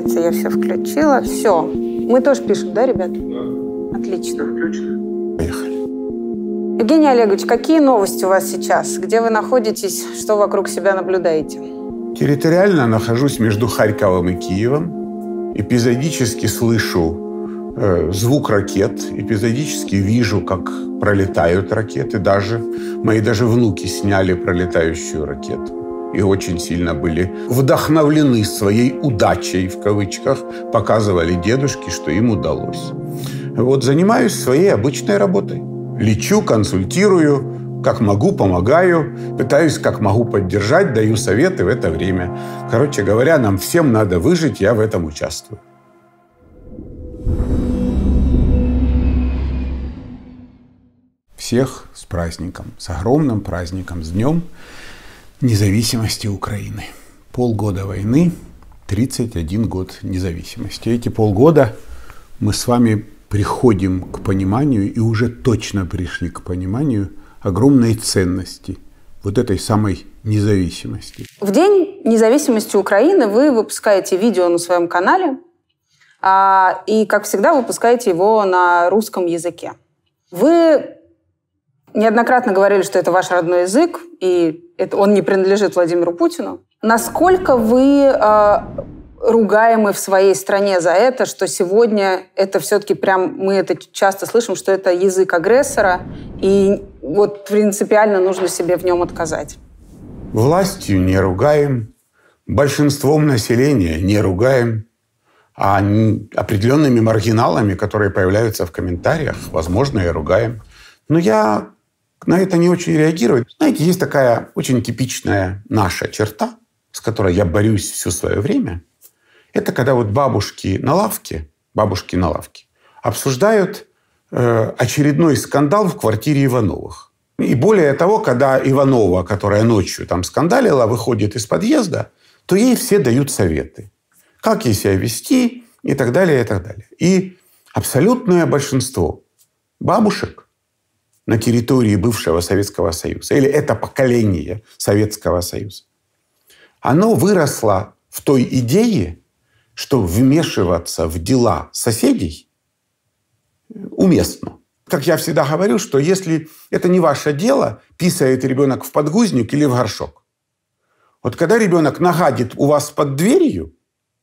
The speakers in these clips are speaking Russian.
получается, я все включила. Все. Мы тоже пишем, да, ребят? Да. Отлично. Поехали. Евгений Олегович, какие новости у вас сейчас? Где вы находитесь? Что вокруг себя наблюдаете? Территориально нахожусь между Харьковом и Киевом. Эпизодически слышу э, звук ракет, эпизодически вижу, как пролетают ракеты. Даже мои даже внуки сняли пролетающую ракету и очень сильно были вдохновлены своей удачей, в кавычках, показывали дедушке, что им удалось. Вот занимаюсь своей обычной работой. Лечу, консультирую, как могу, помогаю, пытаюсь как могу поддержать, даю советы в это время. Короче говоря, нам всем надо выжить, я в этом участвую. Всех с праздником, с огромным праздником, с днем независимости Украины. Полгода войны, 31 год независимости. Эти полгода мы с вами приходим к пониманию и уже точно пришли к пониманию огромной ценности вот этой самой независимости. В День независимости Украины вы выпускаете видео на своем канале, а, и, как всегда, выпускаете его на русском языке. Вы неоднократно говорили, что это ваш родной язык, и это, он не принадлежит Владимиру Путину. Насколько вы э, ругаемы в своей стране за это, что сегодня это все-таки прям, мы это часто слышим, что это язык агрессора, и вот принципиально нужно себе в нем отказать? Властью не ругаем, большинством населения не ругаем, а определенными маргиналами, которые появляются в комментариях, возможно, и ругаем. Но я на это не очень реагируют. Знаете, есть такая очень типичная наша черта, с которой я борюсь все свое время. Это когда вот бабушки на лавке, бабушки на лавке, обсуждают э, очередной скандал в квартире Ивановых. И более того, когда Иванова, которая ночью там скандалила, выходит из подъезда, то ей все дают советы. Как ей себя вести и так далее, и так далее. И абсолютное большинство бабушек на территории бывшего Советского Союза, или это поколение Советского Союза, оно выросло в той идее, что вмешиваться в дела соседей уместно. Как я всегда говорю, что если это не ваше дело, писает ребенок в подгузник или в горшок. Вот когда ребенок нагадит у вас под дверью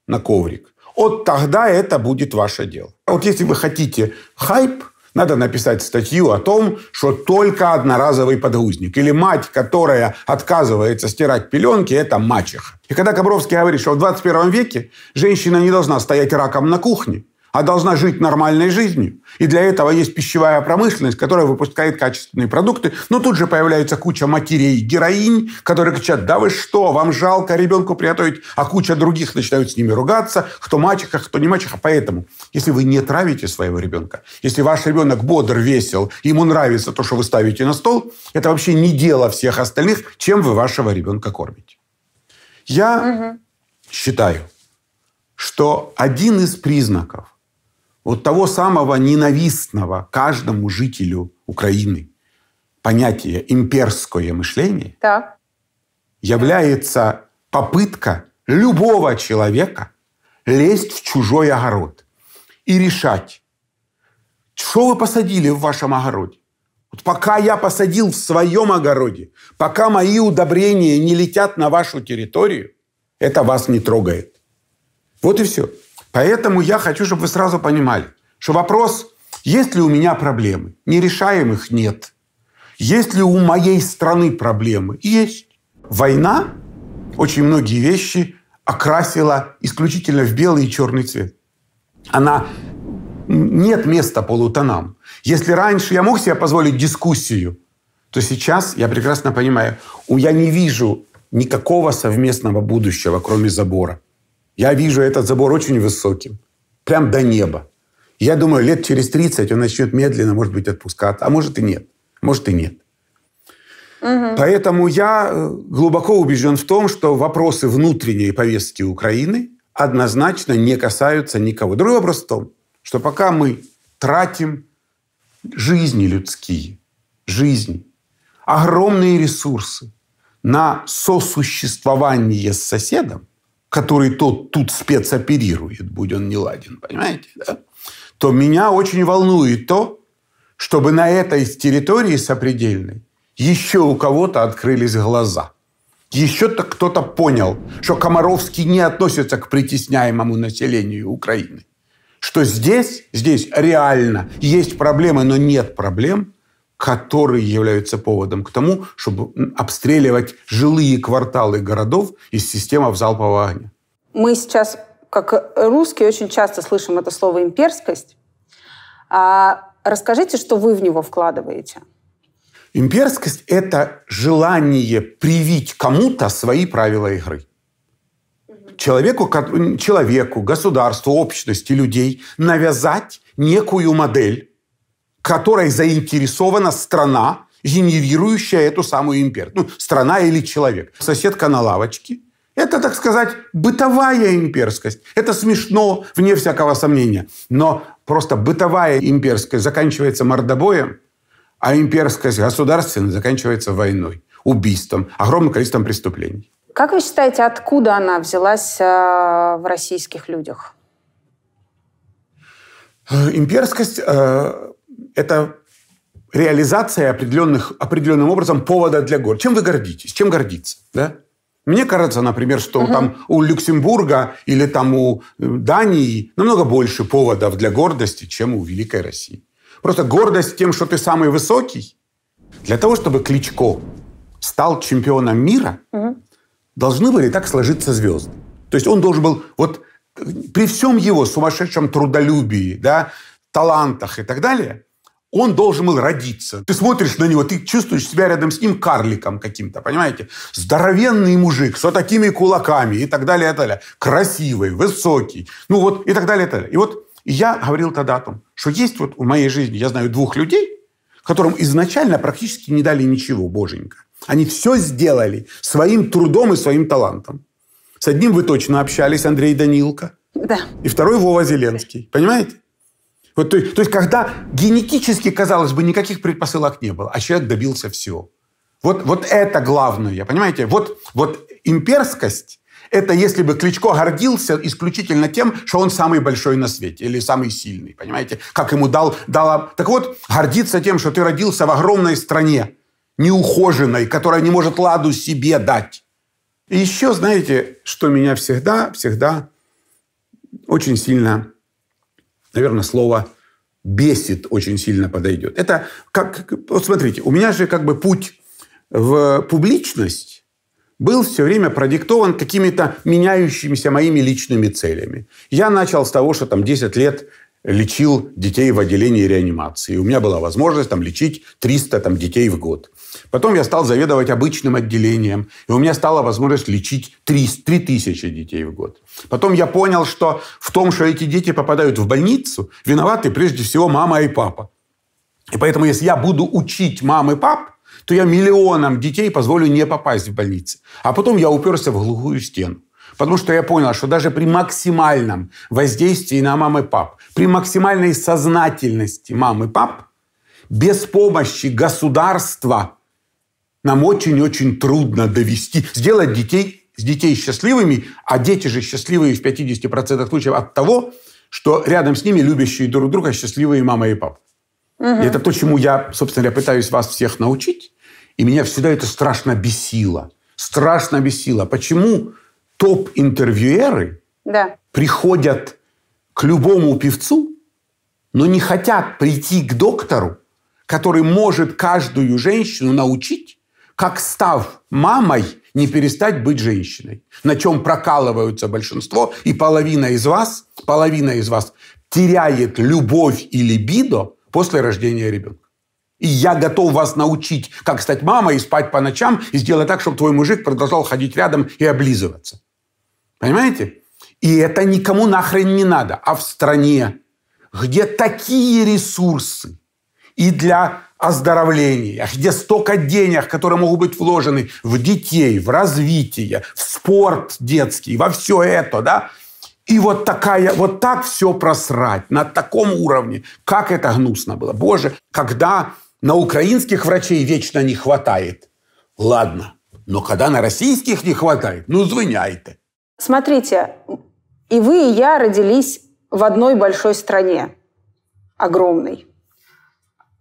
на коврик, вот тогда это будет ваше дело. Вот если вы хотите хайп – надо написать статью о том, что только одноразовый подгузник. Или мать, которая отказывается стирать пеленки, это мачеха. И когда Кобровский говорит, что в 21 веке женщина не должна стоять раком на кухне, а должна жить нормальной жизнью. И для этого есть пищевая промышленность, которая выпускает качественные продукты. Но тут же появляется куча матерей, героинь, которые кричат, да вы что, вам жалко ребенку приготовить, а куча других начинают с ними ругаться, кто мачеха, кто не мачеха. Поэтому, если вы не травите своего ребенка, если ваш ребенок бодр, весел, ему нравится то, что вы ставите на стол, это вообще не дело всех остальных, чем вы вашего ребенка кормите. Я угу. считаю, что один из признаков вот того самого ненавистного каждому жителю Украины понятия имперское мышление так. является попытка любого человека лезть в чужой огород и решать, что вы посадили в вашем огороде. Вот пока я посадил в своем огороде, пока мои удобрения не летят на вашу территорию, это вас не трогает. Вот и все. Поэтому я хочу, чтобы вы сразу понимали, что вопрос, есть ли у меня проблемы, нерешаемых нет. Есть ли у моей страны проблемы? Есть. Война очень многие вещи окрасила исключительно в белый и черный цвет. Она нет места полутонам. Если раньше я мог себе позволить дискуссию, то сейчас я прекрасно понимаю, я не вижу никакого совместного будущего, кроме забора. Я вижу этот забор очень высоким, прям до неба. Я думаю, лет через 30 он начнет медленно, может быть, отпускаться. А может и нет. Может и нет. Угу. Поэтому я э, глубоко убежден в том, что вопросы внутренней повестки Украины однозначно не касаются никого. Другой вопрос в том, что пока мы тратим жизни людские, жизни, огромные ресурсы на сосуществование с соседом, который тот тут спецоперирует, будь он не ладен, понимаете, да? то меня очень волнует то, чтобы на этой территории сопредельной еще у кого-то открылись глаза. Еще -то кто-то понял, что Комаровский не относится к притесняемому населению Украины. Что здесь, здесь реально есть проблемы, но нет проблем, которые являются поводом к тому, чтобы обстреливать жилые кварталы городов из системы залпового огня. Мы сейчас, как русские, очень часто слышим это слово «имперскость». А расскажите, что вы в него вкладываете. Имперскость – это желание привить кому-то свои правила игры. Человеку, человеку, государству, общности, людей навязать некую модель, которой заинтересована страна, генерирующая эту самую империю. Ну, страна или человек. Соседка на лавочке – это, так сказать, бытовая имперскость. Это смешно, вне всякого сомнения. Но просто бытовая имперскость заканчивается мордобоем, а имперскость государственная заканчивается войной, убийством, огромным количеством преступлений. Как вы считаете, откуда она взялась э, в российских людях? Имперскость э, – это реализация определенных, определенным образом повода для горда. Чем вы гордитесь? Чем гордиться? Да? Мне кажется, например, что угу. там у Люксембурга или там у Дании намного больше поводов для гордости, чем у Великой России. Просто гордость тем, что ты самый высокий. Для того, чтобы Кличко стал чемпионом мира, угу. должны были так сложиться звезды. То есть он должен был, вот при всем его сумасшедшем трудолюбии, да, талантах и так далее, он должен был родиться. Ты смотришь на него, ты чувствуешь себя рядом с ним карликом каким-то, понимаете? Здоровенный мужик с такими кулаками и так далее, и так далее. Красивый, высокий. Ну вот и так далее, и так далее. И вот я говорил тогда о том, что есть вот в моей жизни, я знаю двух людей, которым изначально практически не дали ничего, боженька. Они все сделали своим трудом и своим талантом. С одним вы точно общались, Андрей Данилко. Да. И второй Вова Зеленский. Понимаете? Вот, то, то есть, когда генетически, казалось бы, никаких предпосылок не было, а человек добился всего. Вот, вот это главное, понимаете? Вот, вот имперскость это если бы Кличко гордился исключительно тем, что он самый большой на свете или самый сильный, понимаете? Как ему дал, дала... Так вот, гордиться тем, что ты родился в огромной стране, неухоженной, которая не может ладу себе дать. И еще, знаете, что меня всегда, всегда очень сильно, наверное, слово бесит очень сильно подойдет. Это как, вот смотрите, у меня же как бы путь в публичность был все время продиктован какими-то меняющимися моими личными целями. Я начал с того, что там 10 лет лечил детей в отделении реанимации. У меня была возможность там, лечить 300 там, детей в год. Потом я стал заведовать обычным отделением, и у меня стала возможность лечить 3, 3 тысячи детей в год. Потом я понял, что в том, что эти дети попадают в больницу, виноваты прежде всего мама и папа. И поэтому, если я буду учить мам и пап, то я миллионам детей позволю не попасть в больницы. А потом я уперся в глухую стену. Потому что я понял, что даже при максимальном воздействии на мам и пап, при максимальной сознательности мам и пап, без помощи государства нам очень-очень трудно довести, сделать детей, детей счастливыми, а дети же счастливые в 50% случаев от того, что рядом с ними любящие друг друга счастливые мама и папа. Угу. И это то, чему я, собственно говоря, пытаюсь вас всех научить. И меня всегда это страшно бесило. Страшно бесило. Почему топ-интервьюеры да. приходят к любому певцу, но не хотят прийти к доктору, который может каждую женщину научить, как став мамой, не перестать быть женщиной. На чем прокалываются большинство, и половина из вас, половина из вас теряет любовь и либидо после рождения ребенка. И я готов вас научить, как стать мамой и спать по ночам, и сделать так, чтобы твой мужик продолжал ходить рядом и облизываться. Понимаете? И это никому нахрен не надо. А в стране, где такие ресурсы и для оздоровления, где столько денег, которые могут быть вложены в детей, в развитие, в спорт детский, во все это, да, и вот такая, вот так все просрать на таком уровне, как это гнусно было. Боже, когда на украинских врачей вечно не хватает. Ладно, но когда на российских не хватает, ну звиняйте. Смотрите, и вы, и я родились в одной большой стране, огромной.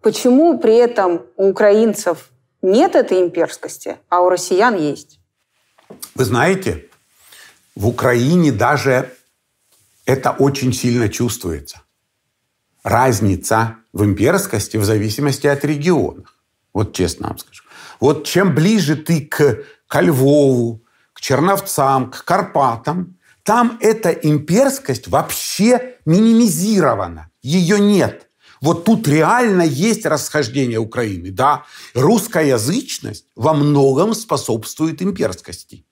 Почему при этом у украинцев нет этой имперскости, а у россиян есть? Вы знаете, в Украине даже это очень сильно чувствуется. Разница в имперскости в зависимости от региона. Вот честно вам скажу. Вот чем ближе ты к, к Львову, к Черновцам, к Карпатам, там эта имперскость вообще минимизирована. Ее нет. Вот тут реально есть расхождение Украины. Да, русскоязычность во многом способствует имперскости.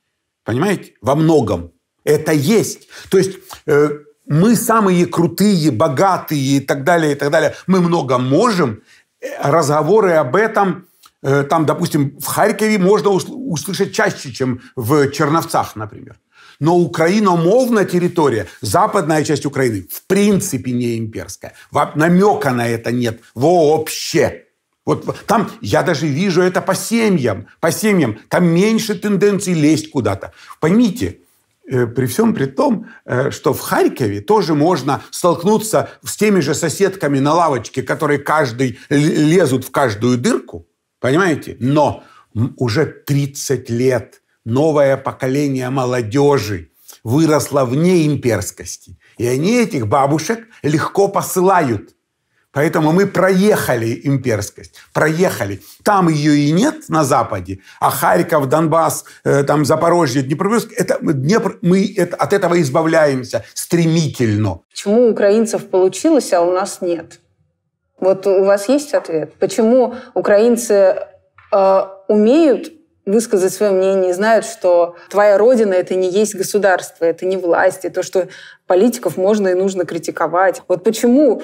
Понимаете? Во многом. Это есть. То есть э, мы самые крутые, богатые и так далее, и так далее. Мы много можем. Э, разговоры об этом, э, там, допустим, в Харькове можно услышать чаще, чем в Черновцах, например. Но украиномовная территория, западная часть Украины, в принципе не имперская. Намека на это нет вообще. Вот там я даже вижу это по семьям, по семьям. Там меньше тенденций лезть куда-то. Поймите, Э, при всем при том, э, что в Харькове тоже можно столкнуться с теми же соседками на лавочке, которые каждый лезут в каждую дырку, понимаете? Но уже 30 лет новое поколение молодежи выросло вне имперскости. И они этих бабушек легко посылают Поэтому мы проехали имперскость, проехали. Там ее и нет на Западе, а Харьков, Донбасс, э, там Запорожье, Днепропетровск, это, Днепр, мы это, от этого избавляемся стремительно. Почему у украинцев получилось, а у нас нет? Вот у вас есть ответ? Почему украинцы э, умеют высказать свое мнение, знают, что твоя родина – это не есть государство, это не власть, и то, что политиков можно и нужно критиковать. Вот почему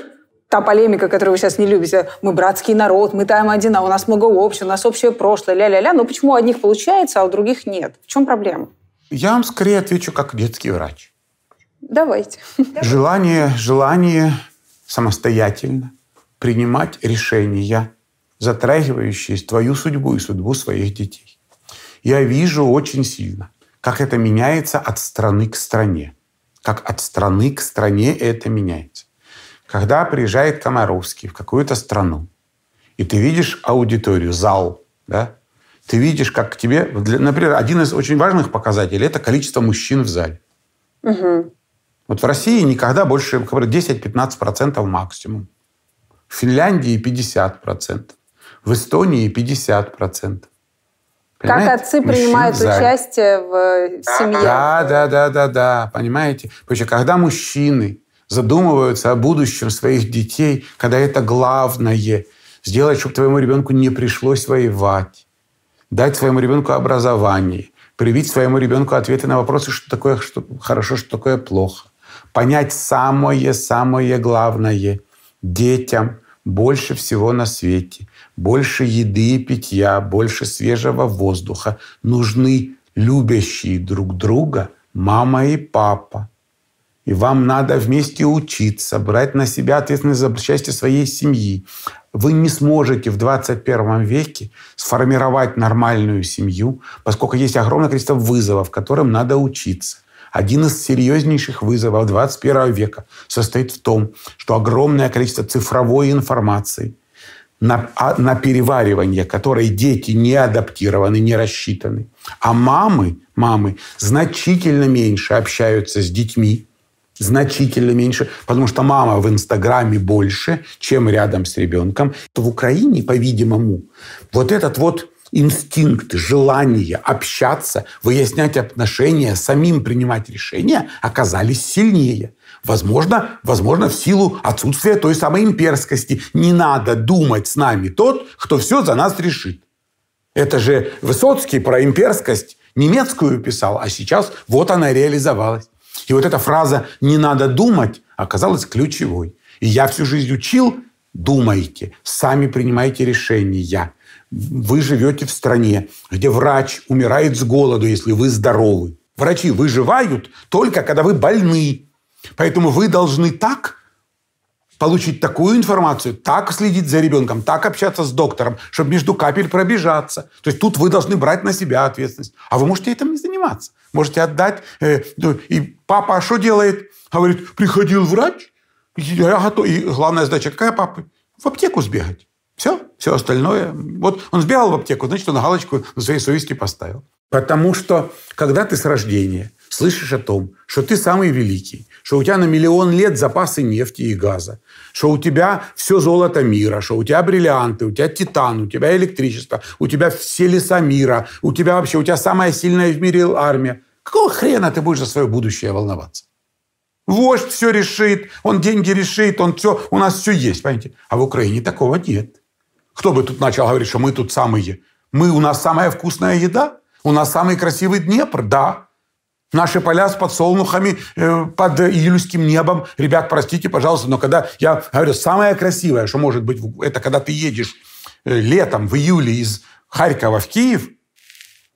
та полемика, которую вы сейчас не любите, мы братский народ, мы там один, а у нас много общего, у нас общее прошлое, ля-ля-ля. Но почему у одних получается, а у других нет? В чем проблема? Я вам скорее отвечу как детский врач. Давайте. Желание, желание самостоятельно принимать решения, затрагивающие твою судьбу и судьбу своих детей. Я вижу очень сильно, как это меняется от страны к стране. Как от страны к стране это меняется. Когда приезжает Комаровский в какую-то страну, и ты видишь аудиторию, зал, да, ты видишь, как к тебе... Например, один из очень важных показателей – это количество мужчин в зале. Угу. Вот в России никогда больше 10-15% максимум. В Финляндии 50%. В Эстонии 50%. Понимаете? Как отцы принимают в участие в семье. Да, да, да, да, да. Понимаете? Потому что когда мужчины задумываются о будущем своих детей, когда это главное. Сделать, чтобы твоему ребенку не пришлось воевать. Дать своему ребенку образование. Привить своему ребенку ответы на вопросы, что такое что хорошо, что такое плохо. Понять самое-самое главное. Детям больше всего на свете, больше еды и питья, больше свежего воздуха нужны любящие друг друга мама и папа и вам надо вместе учиться, брать на себя ответственность за счастье своей семьи. Вы не сможете в 21 веке сформировать нормальную семью, поскольку есть огромное количество вызовов, которым надо учиться. Один из серьезнейших вызовов 21 века состоит в том, что огромное количество цифровой информации, на, а, на переваривание которой дети не адаптированы, не рассчитаны. А мамы, мамы значительно меньше общаются с детьми, значительно меньше, потому что мама в Инстаграме больше, чем рядом с ребенком. В Украине, по-видимому, вот этот вот инстинкт, желание общаться, выяснять отношения, самим принимать решения оказались сильнее. Возможно, возможно, в силу отсутствия той самой имперскости. Не надо думать с нами тот, кто все за нас решит. Это же Высоцкий про имперскость немецкую писал, а сейчас вот она реализовалась. И вот эта фраза «не надо думать» оказалась ключевой. И я всю жизнь учил «думайте, сами принимайте решения». Вы живете в стране, где врач умирает с голоду, если вы здоровы. Врачи выживают только, когда вы больны. Поэтому вы должны так получить такую информацию, так следить за ребенком, так общаться с доктором, чтобы между капель пробежаться. То есть тут вы должны брать на себя ответственность. А вы можете этим не заниматься. Можете отдать. Э, ну, и папа а что делает? Говорит, приходил врач, я готов. И главная задача какая папы? В аптеку сбегать. Все, все остальное. Вот он сбегал в аптеку, значит, он галочку на своей совести поставил. Потому что, когда ты с рождения слышишь о том, что ты самый великий, что у тебя на миллион лет запасы нефти и газа, что у тебя все золото мира, что у тебя бриллианты, у тебя титан, у тебя электричество, у тебя все леса мира, у тебя вообще, у тебя самая сильная в мире армия. Какого хрена ты будешь за свое будущее волноваться? Вождь все решит, он деньги решит, он все, у нас все есть, понимаете? А в Украине такого нет. Кто бы тут начал говорить, что мы тут самые? Мы, у нас самая вкусная еда? У нас самый красивый Днепр, да. Наши поля с подсолнухами э, под июльским небом. Ребят, простите, пожалуйста, но когда я говорю, самое красивое, что может быть, это когда ты едешь э, летом в июле из Харькова в Киев,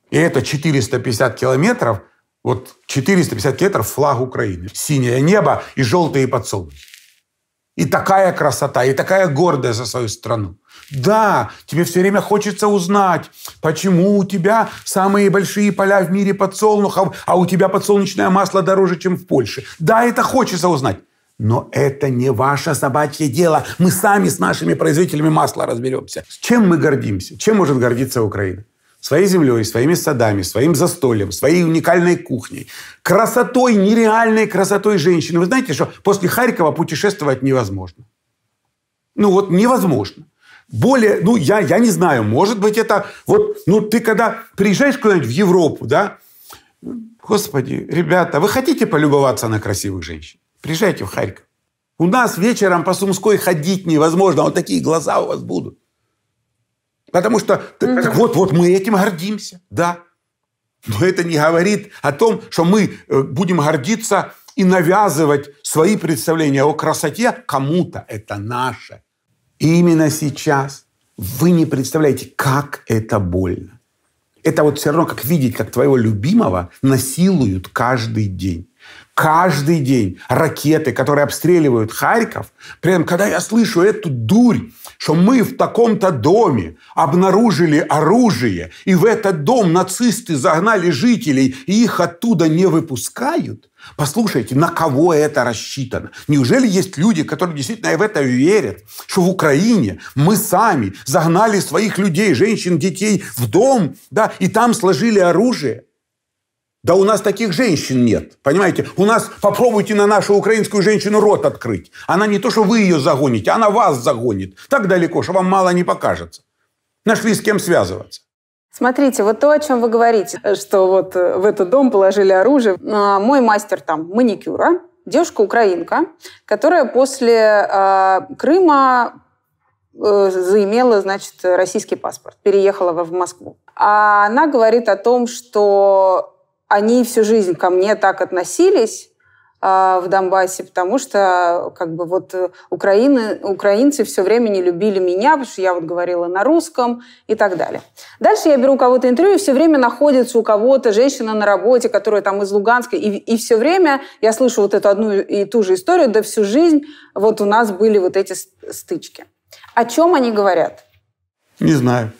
и это 450 километров, вот 450 километров флаг Украины. Синее небо и желтые подсолнухи. И такая красота, и такая гордость за свою страну. Да, тебе все время хочется узнать, почему у тебя самые большие поля в мире подсолнухов, а у тебя подсолнечное масло дороже, чем в Польше. Да, это хочется узнать. Но это не ваше собачье дело. Мы сами с нашими производителями масла разберемся. С чем мы гордимся? Чем может гордиться Украина? своей землей, своими садами, своим застольем, своей уникальной кухней, красотой, нереальной красотой женщины. Вы знаете, что после Харькова путешествовать невозможно. Ну вот невозможно. Более, ну я, я не знаю, может быть это, вот, ну ты когда приезжаешь куда-нибудь в Европу, да, господи, ребята, вы хотите полюбоваться на красивых женщин? Приезжайте в Харьков. У нас вечером по Сумской ходить невозможно, вот такие глаза у вас будут. Потому что mm-hmm. вот, вот мы этим гордимся, да. Но это не говорит о том, что мы э, будем гордиться и навязывать свои представления о красоте кому-то. Это наше. И именно сейчас вы не представляете, как это больно. Это вот все равно, как видеть, как твоего любимого насилуют каждый день. Каждый день ракеты, которые обстреливают Харьков. При этом, когда я слышу эту дурь, что мы в таком-то доме обнаружили оружие, и в этот дом нацисты загнали жителей, и их оттуда не выпускают. Послушайте, на кого это рассчитано? Неужели есть люди, которые действительно в это верят, что в Украине мы сами загнали своих людей, женщин, детей в дом, да, и там сложили оружие? Да у нас таких женщин нет. Понимаете? У нас попробуйте на нашу украинскую женщину рот открыть. Она не то, что вы ее загоните, она вас загонит. Так далеко, что вам мало не покажется. Нашли с кем связываться. Смотрите, вот то, о чем вы говорите, что вот э, в этот дом положили оружие. А, мой мастер там маникюра, девушка-украинка, которая после э, Крыма э, заимела, значит, российский паспорт, переехала в Москву. А она говорит о том, что они всю жизнь ко мне так относились э, в Донбассе, потому что как бы вот Украины, украинцы все время не любили меня, потому что я вот говорила на русском и так далее. Дальше я беру у кого-то интервью, все время находится у кого-то женщина на работе, которая там из Луганска, и, и все время я слышу вот эту одну и ту же историю, да всю жизнь вот у нас были вот эти стычки. О чем они говорят? Не знаю.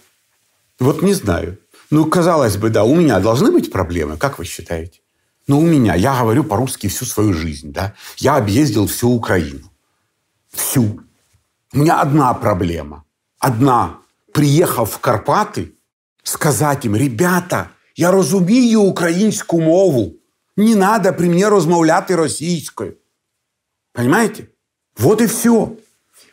Вот не знаю. Ну, казалось бы, да, у меня должны быть проблемы, как вы считаете? Ну, у меня. Я говорю по-русски всю свою жизнь, да. Я объездил всю Украину. Всю. У меня одна проблема. Одна. Приехав в Карпаты, сказати їм, ребята, я розумію українську мову. Не надо при мне розмовляти російською. Понимаете? Вот и все.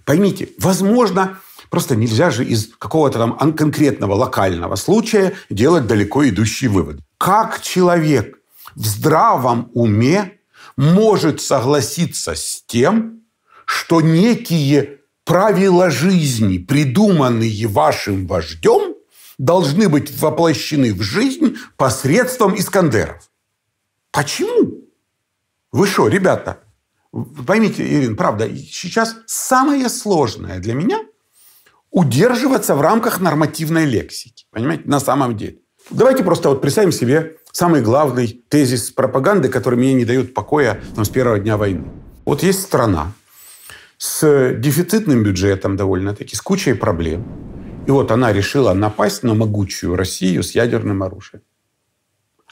Поймите, возможно, Просто нельзя же из какого-то там конкретного локального случая делать далеко идущий вывод. Как человек в здравом уме может согласиться с тем, что некие правила жизни, придуманные вашим вождем, должны быть воплощены в жизнь посредством Искандеров. Почему? Вы что, ребята, поймите, Ирина, правда, сейчас самое сложное для меня – удерживаться в рамках нормативной лексики. Понимаете, на самом деле. Давайте просто вот представим себе самый главный тезис пропаганды, который мне не дает покоя там, с первого дня войны. Вот есть страна с дефицитным бюджетом довольно-таки, с кучей проблем. И вот она решила напасть на могучую Россию с ядерным оружием.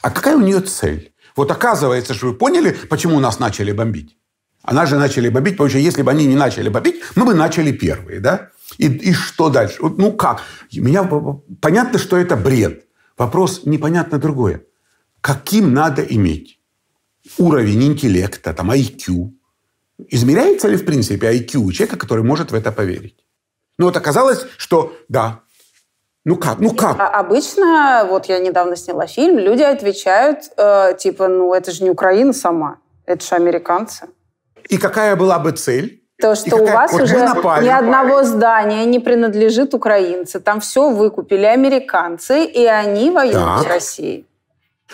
А какая у нее цель? Вот оказывается, что вы поняли, почему нас начали бомбить? А нас же начали бомбить, потому что если бы они не начали бомбить, мы бы начали первые, да? И, и что дальше? Ну как? Меня понятно, что это бред. Вопрос непонятно другое. Каким надо иметь уровень интеллекта, там, IQ? Измеряется ли, в принципе, IQ у человека, который может в это поверить? Ну вот оказалось, что да, ну как? Ну как? А обычно, вот я недавно сняла фильм, люди отвечают, э, типа, ну это же не Украина сама, это же американцы. И какая была бы цель? То, что какая... у вас вот уже ни одного здания не принадлежит украинцы. Там все выкупили американцы, и они воюют так. с Россией.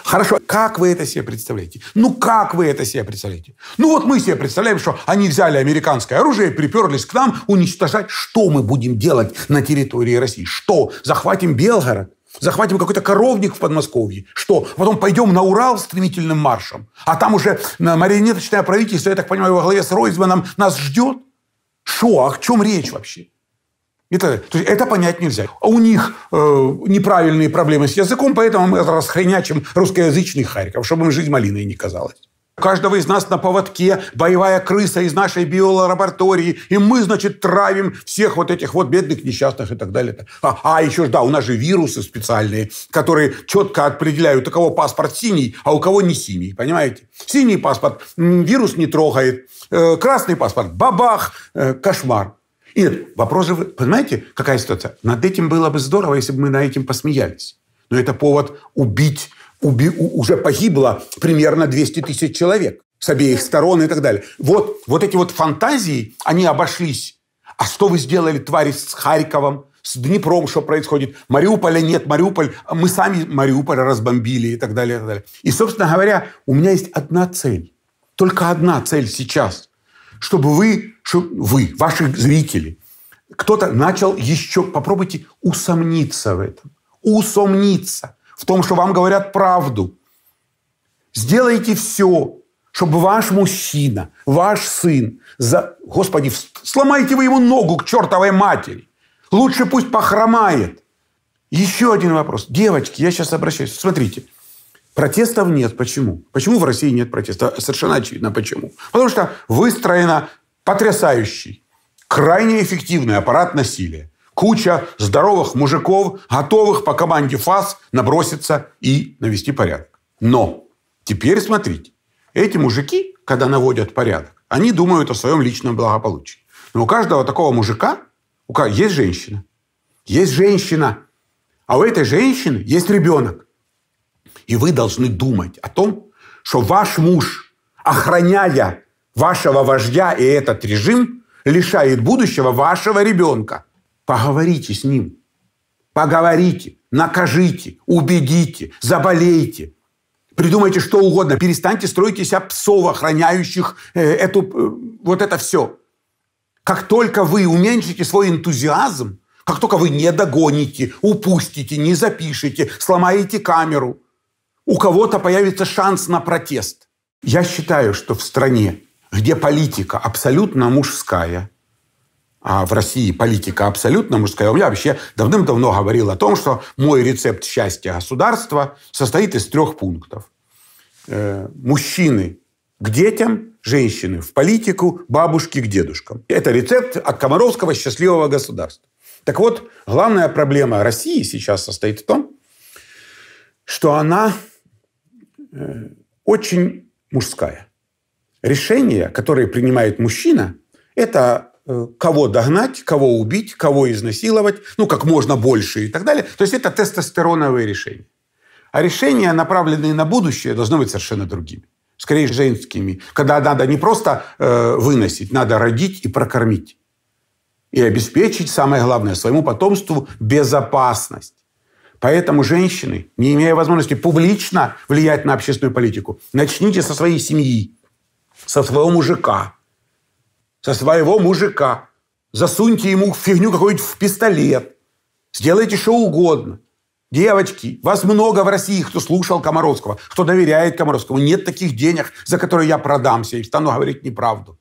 Хорошо, как вы это себе представляете? Ну, как вы это себе представляете? Ну, вот мы себе представляем, что они взяли американское оружие, приперлись к нам уничтожать. Что мы будем делать на территории России? Что? Захватим Белгород? Захватим какой-то коровник в Подмосковье. Что? Потом пойдем на Урал стремительным маршем. А там уже марионеточное правительство, я так понимаю, во главе с Ройзманом нас ждет. Что? А о чем речь вообще? Это, то есть это понять нельзя. А у них э, неправильные проблемы с языком, поэтому мы расхренячим русскоязычный Харьков, чтобы им жизнь малиной не казалась. Каждого из нас на поводке боевая крыса из нашей биолаборатории, и мы, значит, травим всех вот этих вот бедных несчастных и так далее. А, а еще, да, у нас же вирусы специальные, которые четко определяют, у кого паспорт синий, а у кого не синий, понимаете? Синий паспорт вирус не трогает, э, красный паспорт – бабах, э, кошмар. И вопрос же, вы понимаете, какая ситуация? Над этим было бы здорово, если бы мы на этим посмеялись. Но это повод убить, уби, уже погибло примерно 200 тысяч человек с обеих сторон и так далее. Вот, вот эти вот фантазии, они обошлись. А что вы сделали, твари, с Харьковом, с Днепром, что происходит? Мариуполя нет, Мариуполь, мы сами Мариуполь разбомбили и так далее, и так далее. И, собственно говоря, у меня есть одна цель. Только одна цель сейчас чтобы вы, чтобы вы, ваши зрители, кто-то начал еще, попробуйте усомниться в этом. Усомниться в том, что вам говорят правду. Сделайте все, чтобы ваш мужчина, ваш сын, за... Господи, сломайте вы ему ногу к чертовой матери. Лучше пусть похромает. Еще один вопрос. Девочки, я сейчас обращаюсь. Смотрите, Протестов нет. Почему? Почему в России нет протеста? Совершенно очевидно, почему. Потому что выстроена потрясающий, крайне эффективный аппарат насилия. Куча здоровых мужиков, готовых по команде ФАС наброситься и навести порядок. Но теперь смотрите. Эти мужики, когда наводят порядок, они думают о своем личном благополучии. Но у каждого такого мужика есть женщина. Есть женщина. А у этой женщины есть ребенок. И вы должны думать о том, что ваш муж, охраняя вашего вождя и этот режим, лишает будущего вашего ребенка. Поговорите с ним. Поговорите, накажите, убедите, заболейте. Придумайте что угодно. Перестаньте строить из себя псов, охраняющих э, эту, э, вот это все. Как только вы уменьшите свой энтузиазм, как только вы не догоните, упустите, не запишете, сломаете камеру – у кого-то появится шанс на протест. Я считаю, что в стране, где политика абсолютно мужская, а в России политика абсолютно мужская. У меня вообще давным-давно говорил о том, что мой рецепт счастья государства состоит из трех пунктов. Э, мужчины к детям, женщины в политику, бабушки к дедушкам. Это рецепт от Комаровского счастливого государства. Так вот, главная проблема России сейчас состоит в том, что она очень мужская. Решение, которое принимает мужчина, это э, кого догнать, кого убить, кого изнасиловать, ну, как можно больше и так далее. То есть это тестостероновые решения. А решения, направленные на будущее, должны быть совершенно другими. Скорее, женскими. Когда надо не просто э, выносить, надо родить и прокормить. И обеспечить, самое главное, своему потомству безопасность. Поэтому женщины, не имея возможности публично влиять на общественную политику, начните со своей семьи, со своего мужика, со своего мужика. Засуньте ему фигню какую-нибудь в пистолет. Сделайте что угодно. Девочки, вас много в России, кто слушал Комаровского, кто доверяет Комаровскому. Нет таких денег, за которые я продамся и стану говорить неправду.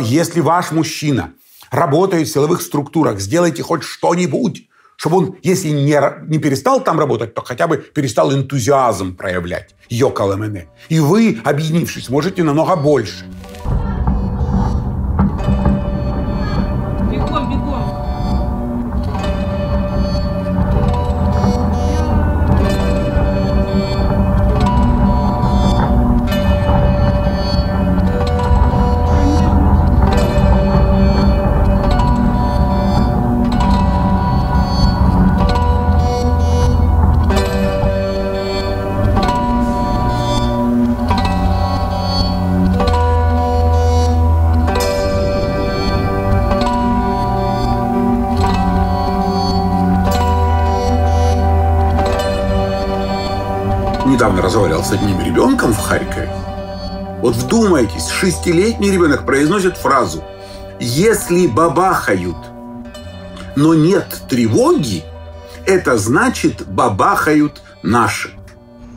Если ваш мужчина работает в силовых структурах, сделайте хоть что-нибудь, чтобы он, если не, не перестал там работать, то хотя бы перестал энтузиазм проявлять. Йокаламене. И вы, объединившись, можете намного больше. Разговаривал с одним ребенком в Харькове. Вот вдумайтесь, шестилетний ребенок произносит фразу «Если бабахают, но нет тревоги, это значит бабахают наши».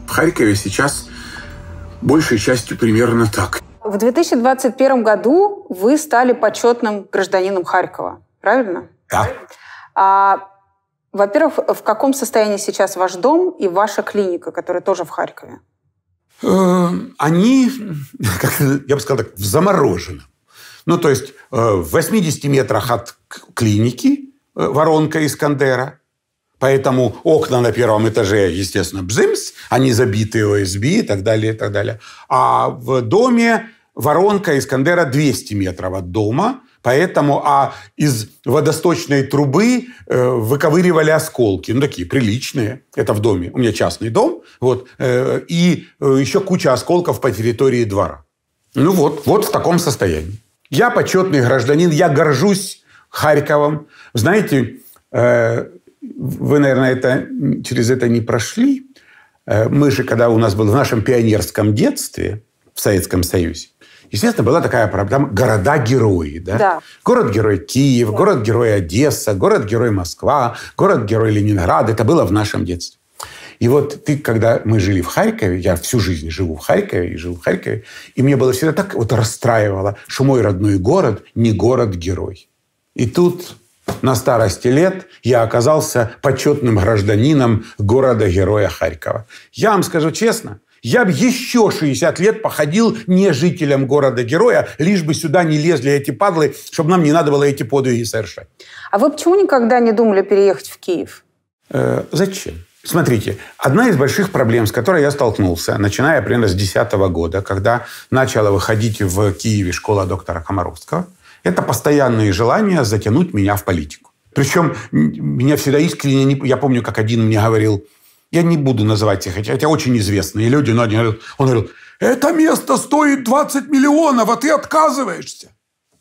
В Харькове сейчас большей частью примерно так. В 2021 году вы стали почетным гражданином Харькова, правильно? Да. А во-первых, в каком состоянии сейчас ваш дом и ваша клиника, которая тоже в Харькове? Э, они, я бы сказал так, в замороженном. Ну, то есть э, в 80 метрах от клиники э, воронка Искандера, Поэтому окна на первом этаже, естественно, бзымс, они забиты ОСБ и так далее, и так далее. А в доме воронка Искандера 200 метров от дома. Поэтому, а из водосточной трубы э, выковыривали осколки, ну, такие приличные, это в доме, у меня частный дом, вот, э, и э, еще куча осколков по территории двора. Ну вот, вот в таком состоянии. Я почетный гражданин, я горжусь Харьковом. Знаете, э, вы, наверное, это, через это не прошли. Э, мы же, когда у нас был в нашем пионерском детстве в Советском Союзе, естественно, была такая проблема города-герои. Да? Да. Город-герой Киев, да. город-герой Одесса, город-герой Москва, город-герой Ленинград. Это было в нашем детстве. И вот ты, когда мы жили в Харькове, я всю жизнь живу в Харькове и жил в Харькове, и мне было всегда так вот расстраивало, что мой родной город не город-герой. И тут на старости лет я оказался почетным гражданином города-героя Харькова. Я вам скажу честно, я бы еще 60 лет походил не жителем города-героя, лишь бы сюда не лезли эти падлы, чтобы нам не надо было эти подвиги совершать. А вы почему никогда не думали переехать в Киев? Э, зачем? Смотрите, одна из больших проблем, с которой я столкнулся, начиная примерно с 2010 года, когда начала выходить в Киеве школа доктора Комаровского, это постоянное желание затянуть меня в политику. Причем меня всегда искренне... Я помню, как один мне говорил, я не буду называть их, хотя очень известные люди, но они он говорил, это место стоит 20 миллионов, а ты отказываешься.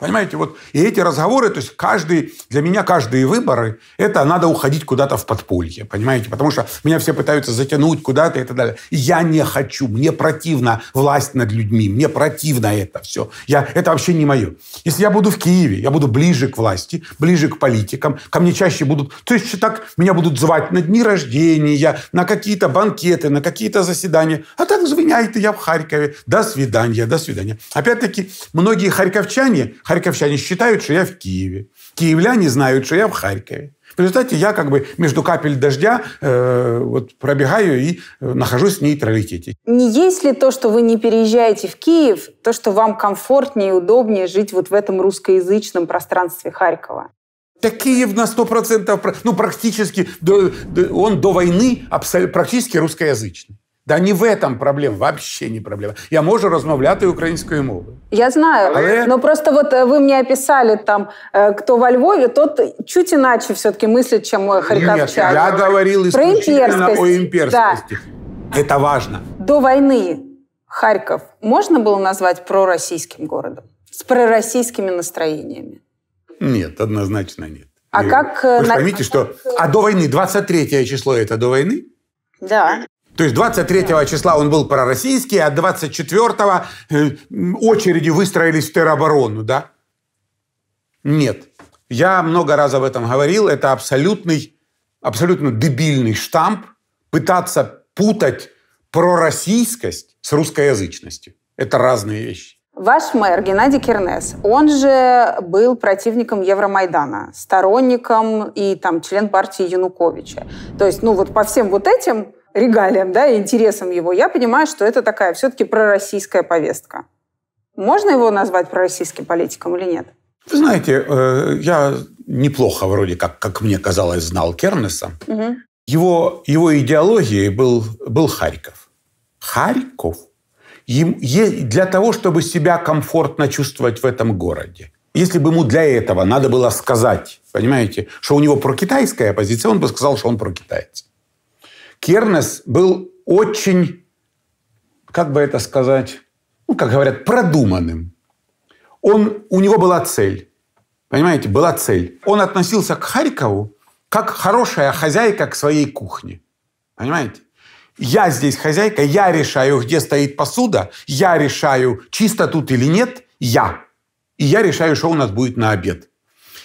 Понимаете, вот и эти разговоры, то есть каждый, для меня каждые выборы, это надо уходить куда-то в подполье, понимаете, потому что меня все пытаются затянуть куда-то и так далее. Я не хочу, мне противно власть над людьми, мне противно это все. Я, это вообще не мое. Если я буду в Киеве, я буду ближе к власти, ближе к политикам, ко мне чаще будут, то есть так меня будут звать на дни рождения, на какие-то банкеты, на какие-то заседания. А так звоняйте, я в Харькове. До свидания, до свидания. Опять-таки, многие харьковчане Харьковчане считают, что я в Киеве. Киевляне знают, что я в Харькове. В результате я как бы между капель дождя э, вот пробегаю и э, нахожусь в нейтралитете. Не есть ли то, что вы не переезжаете в Киев, то, что вам комфортнее и удобнее жить вот в этом русскоязычном пространстве Харькова? Да Киев на 100%, ну практически, он до войны практически русскоязычный. Да не в этом проблема, вообще не проблема. Я можу розмовляти українською мовою. Я знаю, Але... но просто вот э, вы мне описали там, э, кто во Львове, тот чуть иначе все-таки мыслит, чем мой харьковчан. Нет, я говорил исключительно о имперскости. Да. Это важно. До войны Харьков можно было назвать пророссийским городом? С пророссийскими настроениями? Нет, однозначно нет. А И как... Вы же поймите, что... А до войны, 23 число это до войны? Да. То есть 23 числа он был пророссийский, а 24 э, очереди выстроились в тероборону, да? Нет. Я много раз об этом говорил. Это абсолютный, абсолютно дебильный штамп пытаться путать пророссийскость с русскоязычностью. Это разные вещи. Ваш мэр Геннадий Кернес, он же был противником Евромайдана, сторонником и там член партии Януковича. То есть, ну вот по всем вот этим регалиям, да, и интересам его, я понимаю, что это такая все-таки пророссийская повестка. Можно его назвать пророссийским политиком или нет? Вы знаете, э, я неплохо вроде как, как мне казалось, знал Кернеса. Угу. Его, его идеологией был, был Харьков. Харьков для того, чтобы себя комфортно чувствовать в этом городе. Если бы ему для этого надо было сказать, понимаете, что у него прокитайская позиция, он бы сказал, что он прокитаец. Кернес был очень, как бы это сказать, ну, как говорят, продуманным. Он, у него была цель. Понимаете, была цель. Он относился к Харькову как хорошая хозяйка к своей кухне. Понимаете? Я здесь хозяйка, я решаю, где стоит посуда, я решаю, чисто тут или нет, я. И я решаю, что у нас будет на обед.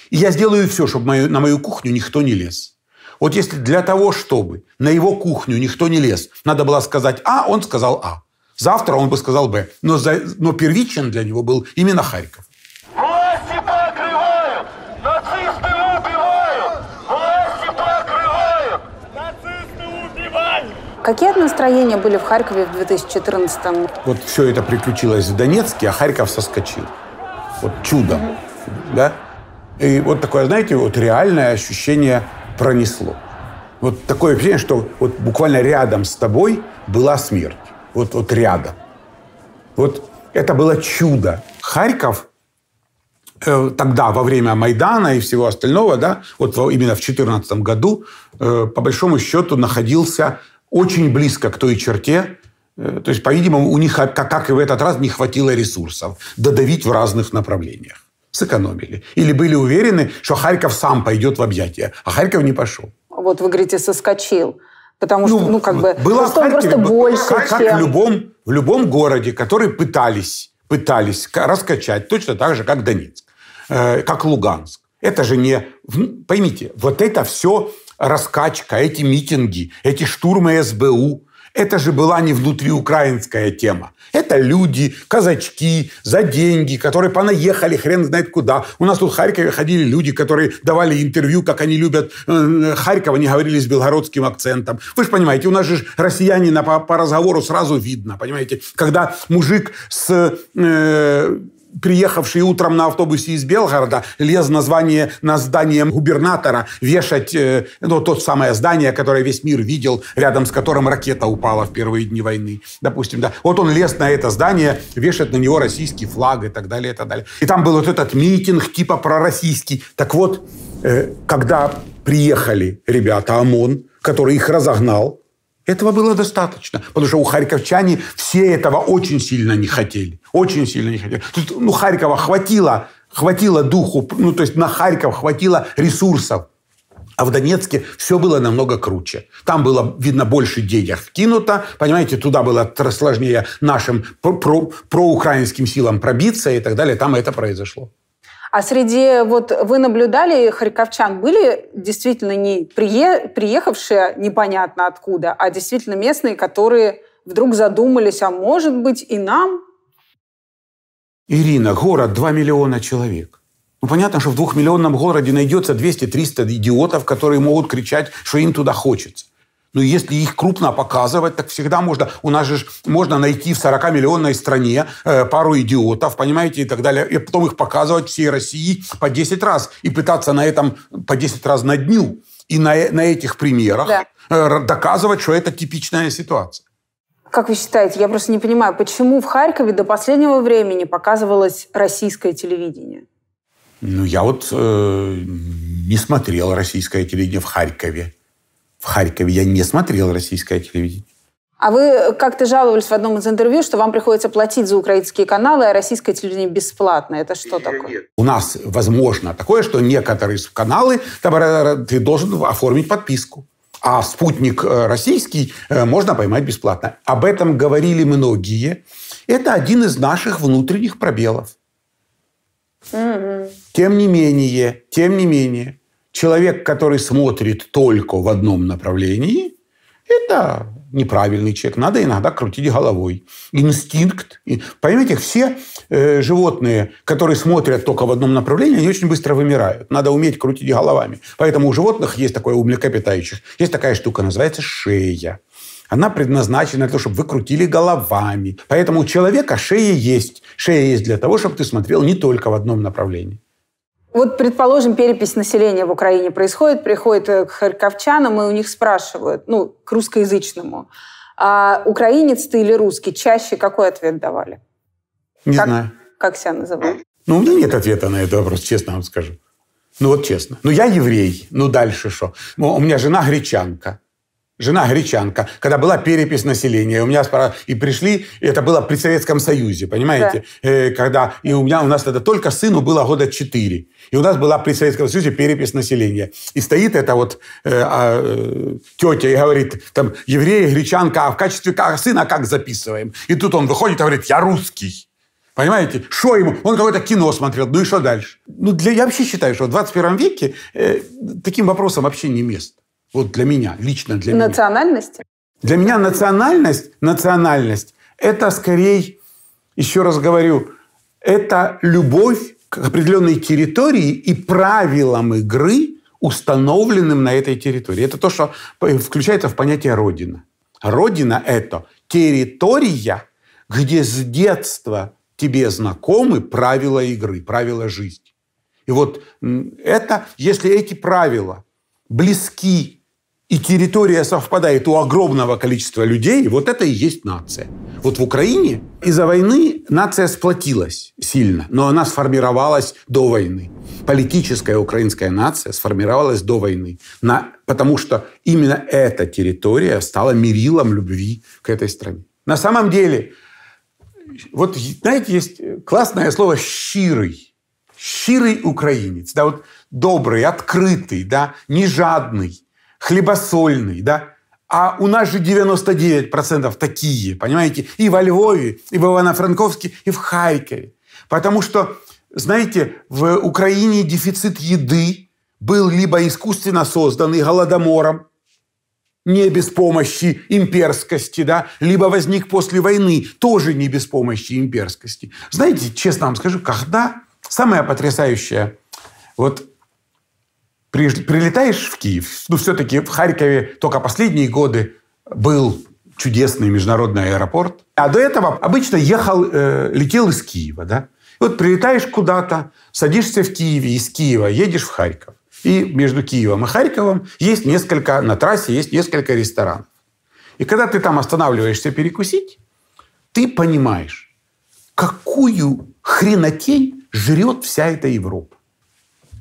И я сделаю все, чтобы мою, на мою кухню никто не лез. Вот если для того, чтобы на его кухню никто не лез, надо было сказать А, он сказал А. Завтра он бы сказал Б. Но, за, но первичен для него был именно Харьков. Какие настроения были в Харькове в 2014-м? Вот все это приключилось в Донецке, а Харьков соскочил. Вот чудом. Mm-hmm. Да? И вот такое, знаете, вот реальное ощущение пронесло. Вот такое ощущение, что вот буквально рядом с тобой была смерть. Вот, вот рядом. Вот это было чудо. Харьков э, тогда, во время Майдана и всего остального, да, вот именно в 2014 году, э, по большому счету находился очень близко к той черте, э, то есть, по-видимому, у них, как и в этот раз, не хватило ресурсов додавить в разных направлениях. Сэкономили. Или были уверены, что Харьков сам пойдет в объятия, а Харьков не пошел. Вот вы говорите, соскочил. Потому что, ну, ну как бы, было просто, Харькове, просто больше, как, чем... как в любом, в любом городе, который пытались, пытались раскачать, точно так же, как Донецк, э, как Луганск. Это же не... Поймите, вот это все раскачка, эти митинги, эти штурмы СБУ, это же была не внутриукраинская тема. Это люди, казачки, за деньги, которые понаехали хрен знает куда. У нас тут в Харькове ходили люди, которые давали интервью, как они любят э, Харьков, они говорили с белгородским акцентом. Вы же понимаете, у нас же россиянина по, по разговору сразу видно, понимаете. Когда мужик с... Э, приехавший утром на автобусе из Белгорода, лез название на здание губернатора вешать э, ну, то самое здание, которое весь мир видел, рядом с которым ракета упала в первые дни войны, допустим. Да. Вот он лез на это здание, вешать на него российский флаг и так далее, и так далее. И там был вот этот митинг типа пророссийский. Так вот, э, когда приехали ребята ОМОН, который их разогнал, этого было достаточно, потому что у харьковчане все этого очень сильно не хотели. Очень сильно не хотели. Тут, ну, Харькова хватило, хватило духу, ну, то есть на Харьков хватило ресурсов. А в Донецке все было намного круче. Там было, видно, больше денег вкинуто. Понимаете, туда было сложнее нашим про- про- проукраинским силам пробиться и так далее. Там это произошло. А среди, вот вы наблюдали харьковчан, были действительно не прие, приехавшие непонятно откуда, а действительно местные, которые вдруг задумались, а может быть и нам? Ирина, город 2 миллиона человек. Ну, понятно, что в двухмиллионном городе найдется 200-300 идиотов, которые могут кричать, что им туда хочется. Но если их крупно показывать, так всегда можно... У нас же можно найти в 40-миллионной стране э, пару идиотов, понимаете, и так далее. И потом их показывать всей России по 10 раз. И пытаться на этом по 10 раз на дню. И на, на этих примерах да. э, доказывать, что это типичная ситуация. Как вы считаете, я просто не понимаю, почему в Харькове до последнего времени показывалось российское телевидение? Ну, я вот э, не смотрел российское телевидение в Харькове в Харькове. Я не смотрел российское телевидение. А вы как-то жаловались в одном из интервью, что вам приходится платить за украинские каналы, а российское телевидение бесплатно. Это что такое? У нас возможно такое, что некоторые каналы ты должен оформить подписку. А спутник э, российский э, можно поймать бесплатно. Об этом говорили многие. Это один из наших внутренних пробелов. Угу. Тем не менее, тем не менее, человек, который смотрит только в одном направлении, это неправильный человек, надо иногда крутить головой. Инстинкт. И, понимаете, все э, животные, которые смотрят только в одном направлении, они очень быстро вымирают. Надо уметь крутить головами. Поэтому у животных есть такое, у млекопитающих, есть такая штука, называется шея. Она предназначена для того, чтобы вы крутили головами. Поэтому у человека шея есть. Шея есть для того, чтобы ты смотрел не только в одном направлении. Вот, предположим, перепись населения в Украине происходит, приходят к харьковчанам, и у них спрашивают, ну, к русскоязычному, а украинец ты или русский? Чаще какой ответ давали? Не как, знаю. Как себя называют? Ну, у меня нет ответа на этот вопрос, честно вам скажу. Ну, вот честно. Ну, я еврей. Ну, дальше что? У меня жена гречанка жена гречанка, когда была перепись населения, у меня и пришли, это было при Советском Союзе, понимаете, да. э, когда и у меня у нас тогда только сыну было года 4, и у нас была при Советском Союзе перепись населения, и стоит эта вот э, э, тетя и говорит, там евреи, гречанка, а в качестве как, сына как записываем, и тут он выходит и говорит, я русский. Понимаете? Что ему? Он какое-то кино смотрел. Ну и что дальше? Ну, для, я вообще считаю, что в 21 веке э, таким вопросом вообще не место. Вот для меня, лично для меня. Национальности? Для меня национальность, национальность – это скорее, еще раз говорю, это любовь к определенной территории и правилам игры, установленным на этой территории. Это то, что включается в понятие «родина». Родина – это территория, где с детства тебе знакомы правила игры, правила жизни. И вот это, если эти правила близки и территория совпадает у огромного количества людей, вот это и есть нация. Вот в Украине из-за войны нация сплотилась сильно, но она сформировалась до войны. Политическая украинская нация сформировалась до войны, на, потому что именно эта территория стала мерилом любви к этой стране. На самом деле, вот знаете, есть классное слово «щирый». Щирый украинец, да, вот добрый, открытый, да, не жадный, хлебосольный, да? А у нас же 99% такие, понимаете? И во Львове, и в Ивано-Франковске, и в Харькове. Потому что, знаете, в Украине дефицит еды был либо искусственно созданный голодомором, не без помощи имперскости, да, либо возник после войны, тоже не без помощи имперскости. Знаете, честно вам скажу, когда самое потрясающее, вот прилетаешь в Киев, ну, все-таки в Харькове только последние годы был чудесный международный аэропорт. А до этого обычно ехал, э, летел из Киева, да? И вот прилетаешь куда-то, садишься в Киеве, из Киева едешь в Харьков. И между Киевом и Харьковом есть несколько, на трассе есть несколько ресторанов. И когда ты там останавливаешься перекусить, ты понимаешь, какую хренотень жрет вся эта Европа.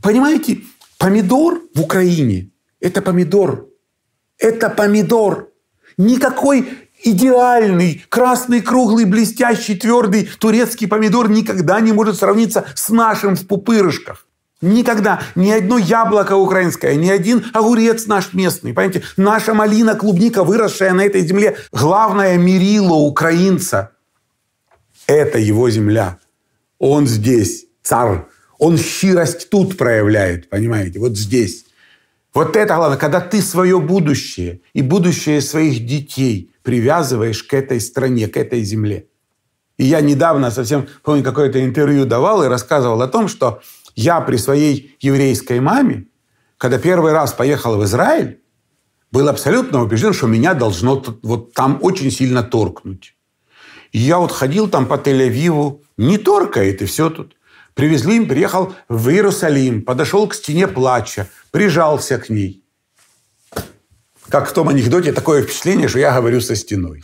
Понимаете, Помидор в Украине – это помидор. Это помидор. Никакой идеальный, красный, круглый, блестящий, твердый турецкий помидор никогда не может сравниться с нашим в пупырышках. Никогда. Ни одно яблоко украинское, ни один огурец наш местный. Понимаете, наша малина, клубника, выросшая на этой земле, главное мерило украинца – это его земля. Он здесь, царь. Он щирость тут проявляет, понимаете, вот здесь. Вот это главное, когда ты свое будущее и будущее своих детей привязываешь к этой стране, к этой земле. И я недавно совсем, помню, какое-то интервью давал и рассказывал о том, что я при своей еврейской маме, когда первый раз поехал в Израиль, был абсолютно убежден, что меня должно вот там очень сильно торкнуть. И я вот ходил там по Тель-Авиву, не торкает, и все тут. Привезли им, приехал в Иерусалим, подошел к стене плача, прижался к ней. Как в том анекдоте, такое впечатление, что я говорю со стеной.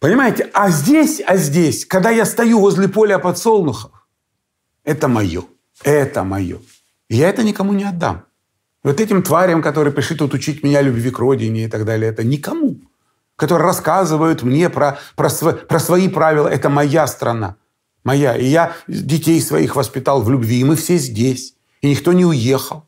Понимаете? А здесь, а здесь, когда я стою возле поля подсолнухов, это мое. Это мое. Я это никому не отдам. Вот этим тварям, которые пришли тут учить меня любви к родине и так далее, это никому. Которые рассказывают мне про, про, про свои правила. Это моя страна моя. И я детей своих воспитал в любви, и мы все здесь. И никто не уехал.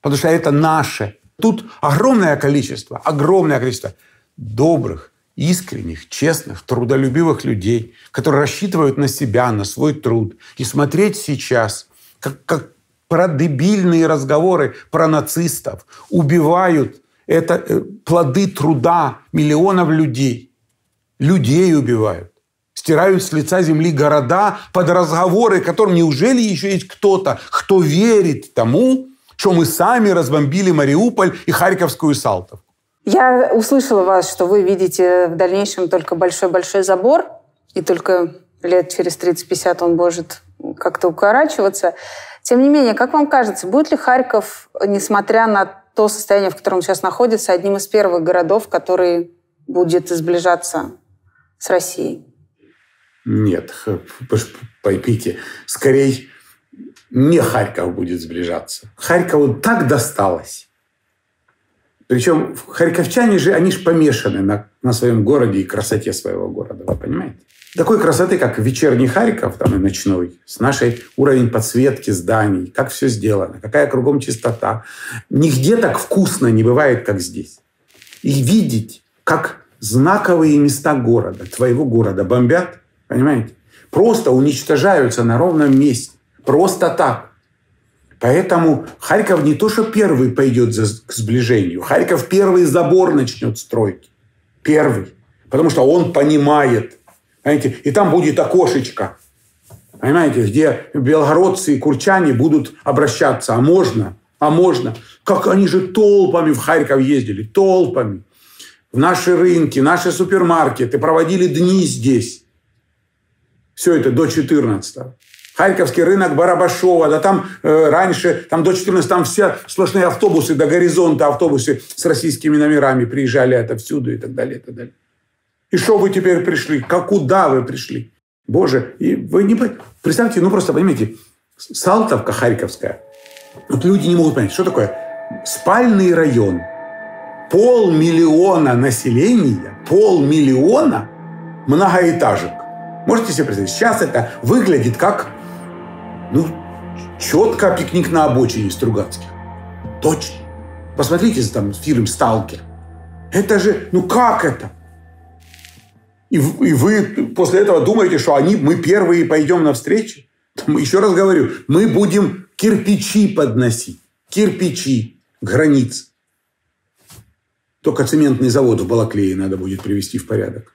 Потому что это наше. Тут огромное количество, огромное количество добрых, искренних, честных, трудолюбивых людей, которые рассчитывают на себя, на свой труд. И смотреть сейчас, как, как про дебильные разговоры про нацистов убивают Это э, плоды труда миллионов людей. Людей убивают. Стирают с лица земли города под разговоры, которым неужели еще есть кто-то, кто верит тому, что мы сами разбомбили Мариуполь и Харьковскую Салтовку. Я услышала вас, что вы видите в дальнейшем только большой-большой забор, и только лет через 30-50 он может как-то укорачиваться. Тем не менее, как вам кажется, будет ли Харьков, несмотря на то состояние, в котором он сейчас находится, одним из первых городов, который будет сближаться с Россией? Нет, поймите, скорее не Харьков будет сближаться. Харькову так досталось. Причем харьковчане же, они же помешаны на, на своем городе и красоте своего города, вы понимаете? Такой красоты, как вечерний Харьков, там и ночной, с нашей уровень подсветки зданий, как все сделано, какая кругом чистота. Нигде так вкусно не бывает, как здесь. И видеть, как знаковые места города, твоего города бомбят, понимаете? Просто уничтожаются на ровном месте. Просто так. Поэтому Харьков не то, что первый пойдет к сближению. Харьков первый забор начнет строить. Первый. Потому что он понимает, Понимаете? И там будет окошечко, понимаете, где белгородцы и курчане будут обращаться. А можно? А можно? Как они же толпами в Харьков ездили, толпами. В наши рынки, наши супермаркеты, проводили дни здесь. Все это до 14 -го. Харьковский рынок Барабашова, да там э, раньше, там до 14 там все сплошные автобусы, до горизонта автобусы с российскими номерами приезжали это всюду и так далее, и так далее. И что вы теперь пришли? Как куда вы пришли? Боже, и вы не представьте, ну просто понимаете, Салтовка Харьковская. Вот люди не могут понять, что такое спальный район. Полмиллиона населения, полмиллиона многоэтажек. Можете себе представить? Сейчас это выглядит как ну, четко пикник на обочине Стругацких. Точно. Посмотрите там фильм «Сталкер». Это же, ну как это? И, и вы после этого думаете, что они, мы первые пойдем навстречу? Еще раз говорю, мы будем кирпичи подносить. Кирпичи границ. Только цементный завод в Балаклее надо будет привести в порядок.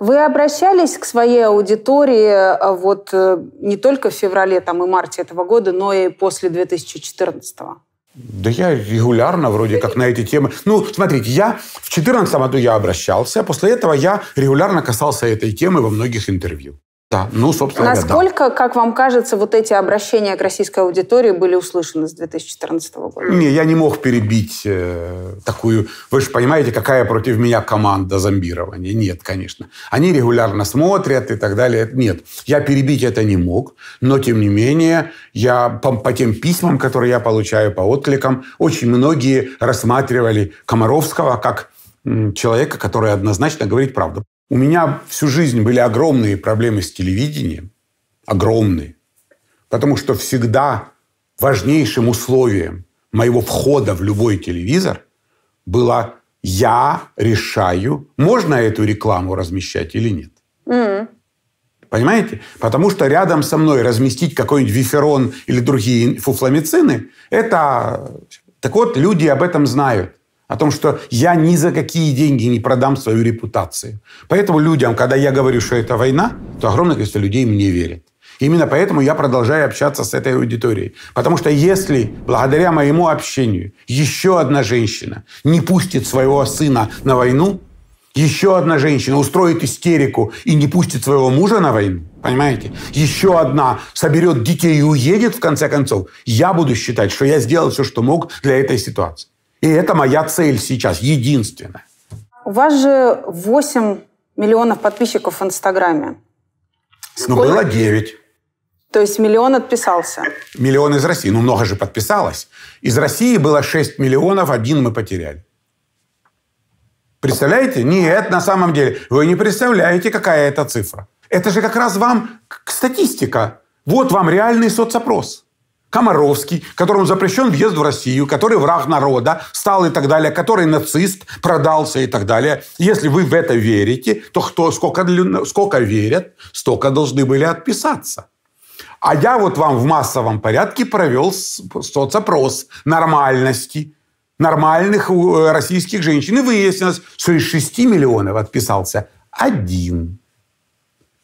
Вы обращались к своей аудитории а, вот э, не только в феврале там, и марте этого года, но и после 2014 -го? Да я регулярно вроде как на эти темы. Ну, смотрите, я в 2014 году я обращался, после этого я регулярно касался этой темы во многих интервью. Да, ну, собственно Насколько, да. как вам кажется, вот эти обращения к российской аудитории были услышаны с 2014 года? Не, я не мог перебить э, такую... Вы же понимаете, какая против меня команда зомбирования? Нет, конечно. Они регулярно смотрят и так далее. Нет, я перебить это не мог, но, тем не менее, я по, по тем письмам, которые я получаю, по откликам, очень многие рассматривали Комаровского как человека, который однозначно говорит правду. У меня всю жизнь были огромные проблемы с телевидением. Огромные. Потому что всегда важнейшим условием моего входа в любой телевизор было я решаю, можно эту рекламу размещать или нет. Mm. Понимаете? Потому что рядом со мной разместить какой-нибудь виферон или другие фуфламицины, это... Так вот, люди об этом знают о том, что я ни за какие деньги не продам свою репутацию. Поэтому людям, когда я говорю, что это война, то огромное количество людей мне верит. Именно поэтому я продолжаю общаться с этой аудиторией. Потому что если благодаря моему общению еще одна женщина не пустит своего сына на войну, еще одна женщина устроит истерику и не пустит своего мужа на войну, понимаете? Еще одна соберет детей и уедет, в конце концов. Я буду считать, что я сделал все, что мог для этой ситуации. И это моя цель сейчас, единственная. У вас же 8 миллионов подписчиков в Инстаграме. Ну, было 9. То есть миллион отписался? Миллион из России. Ну, много же подписалось. Из России было 6 миллионов, один мы потеряли. Представляете? Нет, на самом деле. Вы не представляете, какая это цифра. Это же как раз вам статистика. Вот вам реальный соцопрос. Комаровский, которому запрещен въезд в Россию, который враг народа стал и так далее, который нацист, продался и так далее. Если вы в это верите, то кто, сколько, сколько верят, столько должны были отписаться. А я вот вам в массовом порядке провел соцопрос нормальности. нормальных э, российских женщин. И выяснилось, что из 6 миллионов отписался один.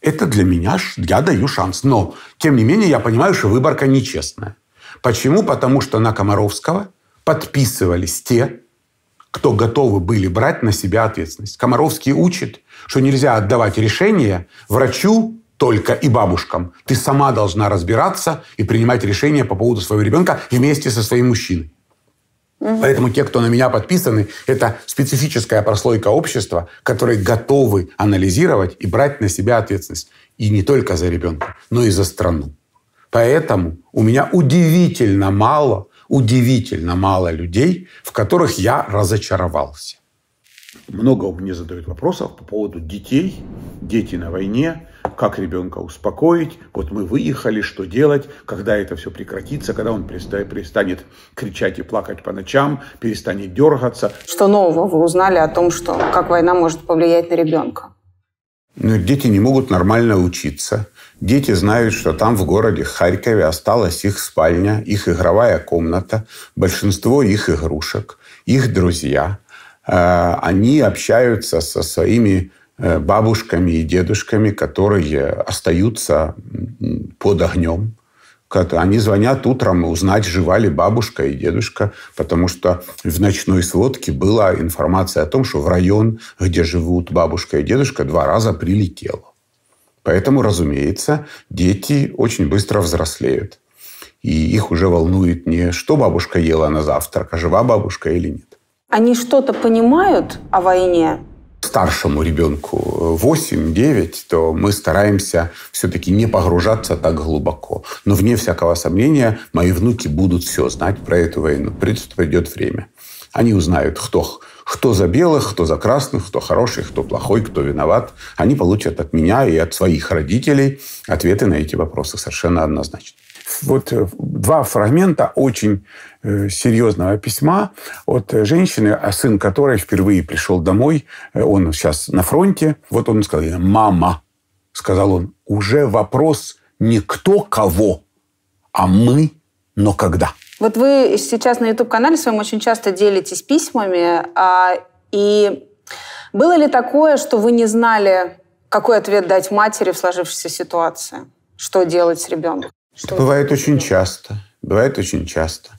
Это для меня, я даю шанс. Но, тем не менее, я понимаю, что выборка нечестная. Почему? Потому что на Комаровского подписывались те, кто готовы были брать на себя ответственность. Комаровский учит, что нельзя отдавать решение врачу только и бабушкам. Ты сама должна разбираться и принимать решения по поводу своего ребенка вместе со своим мужчиной. Угу. Поэтому те, кто на меня подписаны, это специфическая прослойка общества, которые готовы анализировать и брать на себя ответственность. И не только за ребенка, но и за страну. Поэтому у меня удивительно мало, удивительно мало людей, в которых я разочаровался. Много мне задают вопросов по поводу детей, дети на войне, как ребенка успокоить. Вот мы выехали, что делать, когда это все прекратится, когда он перестанет кричать и плакать по ночам, перестанет дергаться. Что нового вы узнали о том, что как война может повлиять на ребенка? Ну, дети не могут нормально учиться. Дети знают, что там в городе Харькове осталась их спальня, их игровая комната, большинство их игрушек, их друзья. Э, они общаются со своими бабушками и дедушками, которые остаются под огнем. Они звонят утром узнать, жива ли бабушка и дедушка, потому что в ночной сводке была информация о том, что в район, где живут бабушка и дедушка, два раза прилетело. Поэтому, разумеется, дети очень быстро взрослеют. И их уже волнует не, что бабушка ела на завтрак, а жива бабушка или нет. Они что-то понимают о войне? Старшему ребенку 8-9, то мы стараемся все-таки не погружаться так глубоко. Но вне всякого сомнения, мои внуки будут все знать про эту войну. Придет время. Они узнают, кто, кто за белых, кто за красных, кто хороший, кто плохой, кто виноват. Они получат от меня и от своих родителей ответы на эти вопросы совершенно однозначно вот э, два фрагмента очень э, серьезного письма от женщины, а сын которой впервые пришел домой, э, он сейчас на фронте. Вот он сказал, мама, сказал он, уже вопрос не кто кого, а мы, но когда. Вот вы сейчас на YouTube-канале своем очень часто делитесь письмами, а, и было ли такое, что вы не знали, какой ответ дать матери в сложившейся ситуации? Что делать с ребенком? Что бывает очень часто. Бывает очень часто.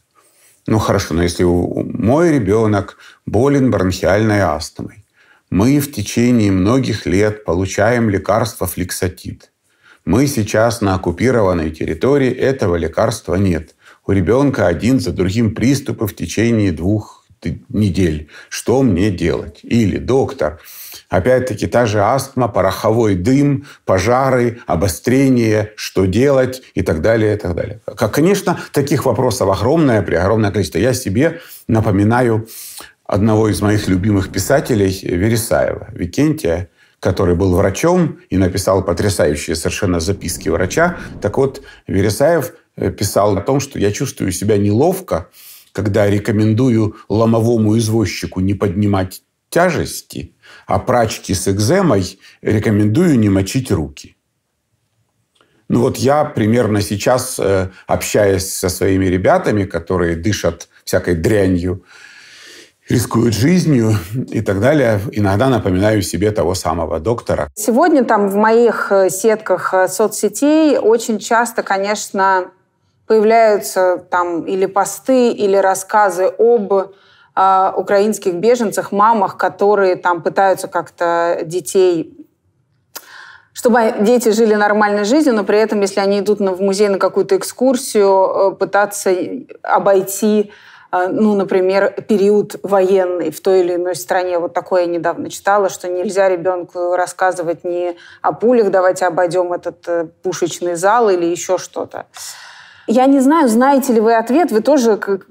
Ну хорошо, но если мой ребенок болен бронхиальной астмой, мы в течение многих лет получаем лекарство фликсатид. Мы сейчас на оккупированной территории, этого лекарства нет. У ребенка один за другим приступы в течение двух недель. Что мне делать? Или, доктор, Опять-таки та же астма, пороховой дым, пожары, обострение, что делать и так далее, и так далее. Как, конечно, таких вопросов огромное, при огромное количество. Я себе напоминаю одного из моих любимых писателей Вересаева, Викентия, который был врачом и написал потрясающие совершенно записки врача. Так вот, Вересаев э, писал о том, что я чувствую себя неловко, когда рекомендую ломовому извозчику не поднимать тяжести, а прачки с экземой рекомендую не мочить руки. Ну вот я примерно сейчас, э, общаясь со своими ребятами, которые дышат всякой дрянью, рискуют жизнью и так далее, иногда напоминаю себе того самого доктора. Сегодня там в моих э, сетках э, соцсетей очень часто, конечно, появляются там или посты, или рассказы об э, украинских беженцах, мамах, которые там пытаются как-то детей чтобы дети жили нормальной жизнью, но при этом, если они идут в музей на какую-то экскурсию, э, пытаться обойти, э, ну, например, период военный в той или иной стране. Вот такое я недавно читала, что нельзя ребенку рассказывать не о пулях, давайте обойдем этот э, пушечный зал или еще что-то. Я не знаю, знаете ли вы ответ, вы тоже как,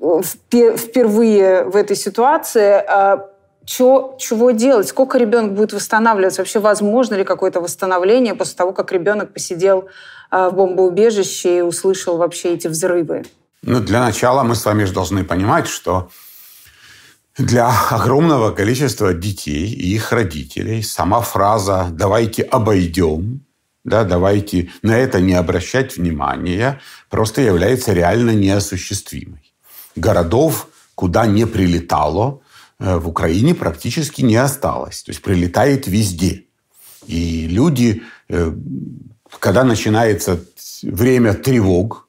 впервые в этой ситуации. А, чё, чего делать? Сколько ребенок будет восстанавливаться? Вообще возможно ли какое-то восстановление после того, как ребенок посидел а, в бомбоубежище и услышал вообще эти взрывы? Ну, для начала мы с вами же должны понимать, что для огромного количества детей и их родителей сама фраза «давайте обойдем» да, давайте на это не обращать внимания, просто является реально неосуществимой. Городов куда не прилетало, э, в Украине практически не осталось. То есть прилетает везде. И люди, э, когда начинается время тревог,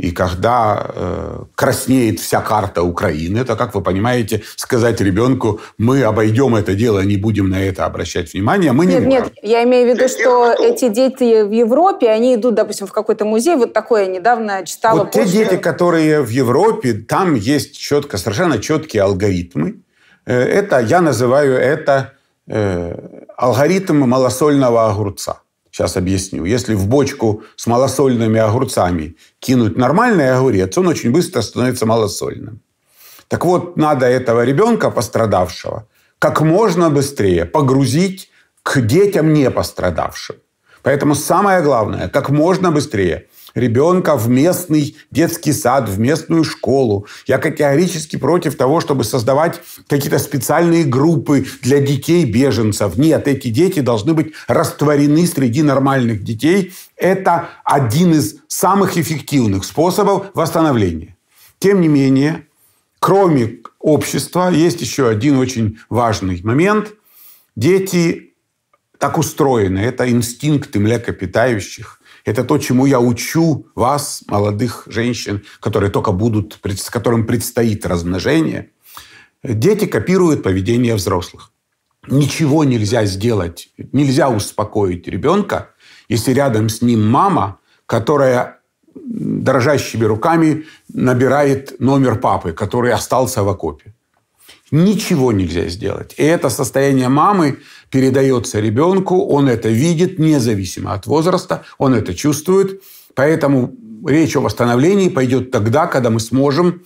и когда э, краснеет вся карта Украины, это, как вы понимаете, сказать ребенку, мы обойдем это дело, не будем на это обращать внимание, мы нет, не можем. Нет, я имею в виду, что эти дети в Европе, они идут, допустим, в какой-то музей, вот такое я недавно читала. Вот после... те дети, которые в Европе, там есть четко, совершенно четкие алгоритмы. Э, это, я называю это э, алгоритм малосольного огурца. Сейчас объясню. Если в бочку с малосольными огурцами кинуть нормальный огурец, он очень быстро становится малосольным. Так вот, надо этого ребенка пострадавшего как можно быстрее погрузить к детям не пострадавшим. Поэтому самое главное, как можно быстрее ребенка в местный детский сад, в местную школу. Я категорически против того, чтобы создавать какие-то специальные группы для детей-беженцев. Нет, эти дети должны быть растворены среди нормальных детей. Это один из самых эффективных способов восстановления. Тем не менее, кроме общества, есть еще один очень важный момент. Дети так устроены. Это инстинкты млекопитающих это то, чему я учу вас, молодых женщин, которые только будут, с которым предстоит размножение. Дети копируют поведение взрослых. Ничего нельзя сделать, нельзя успокоить ребенка, если рядом с ним мама, которая дрожащими руками набирает номер папы, который остался в окопе. Ничего нельзя сделать. И это состояние мамы передается ребенку, он это видит независимо от возраста, он это чувствует. Поэтому речь о восстановлении пойдет тогда, когда мы сможем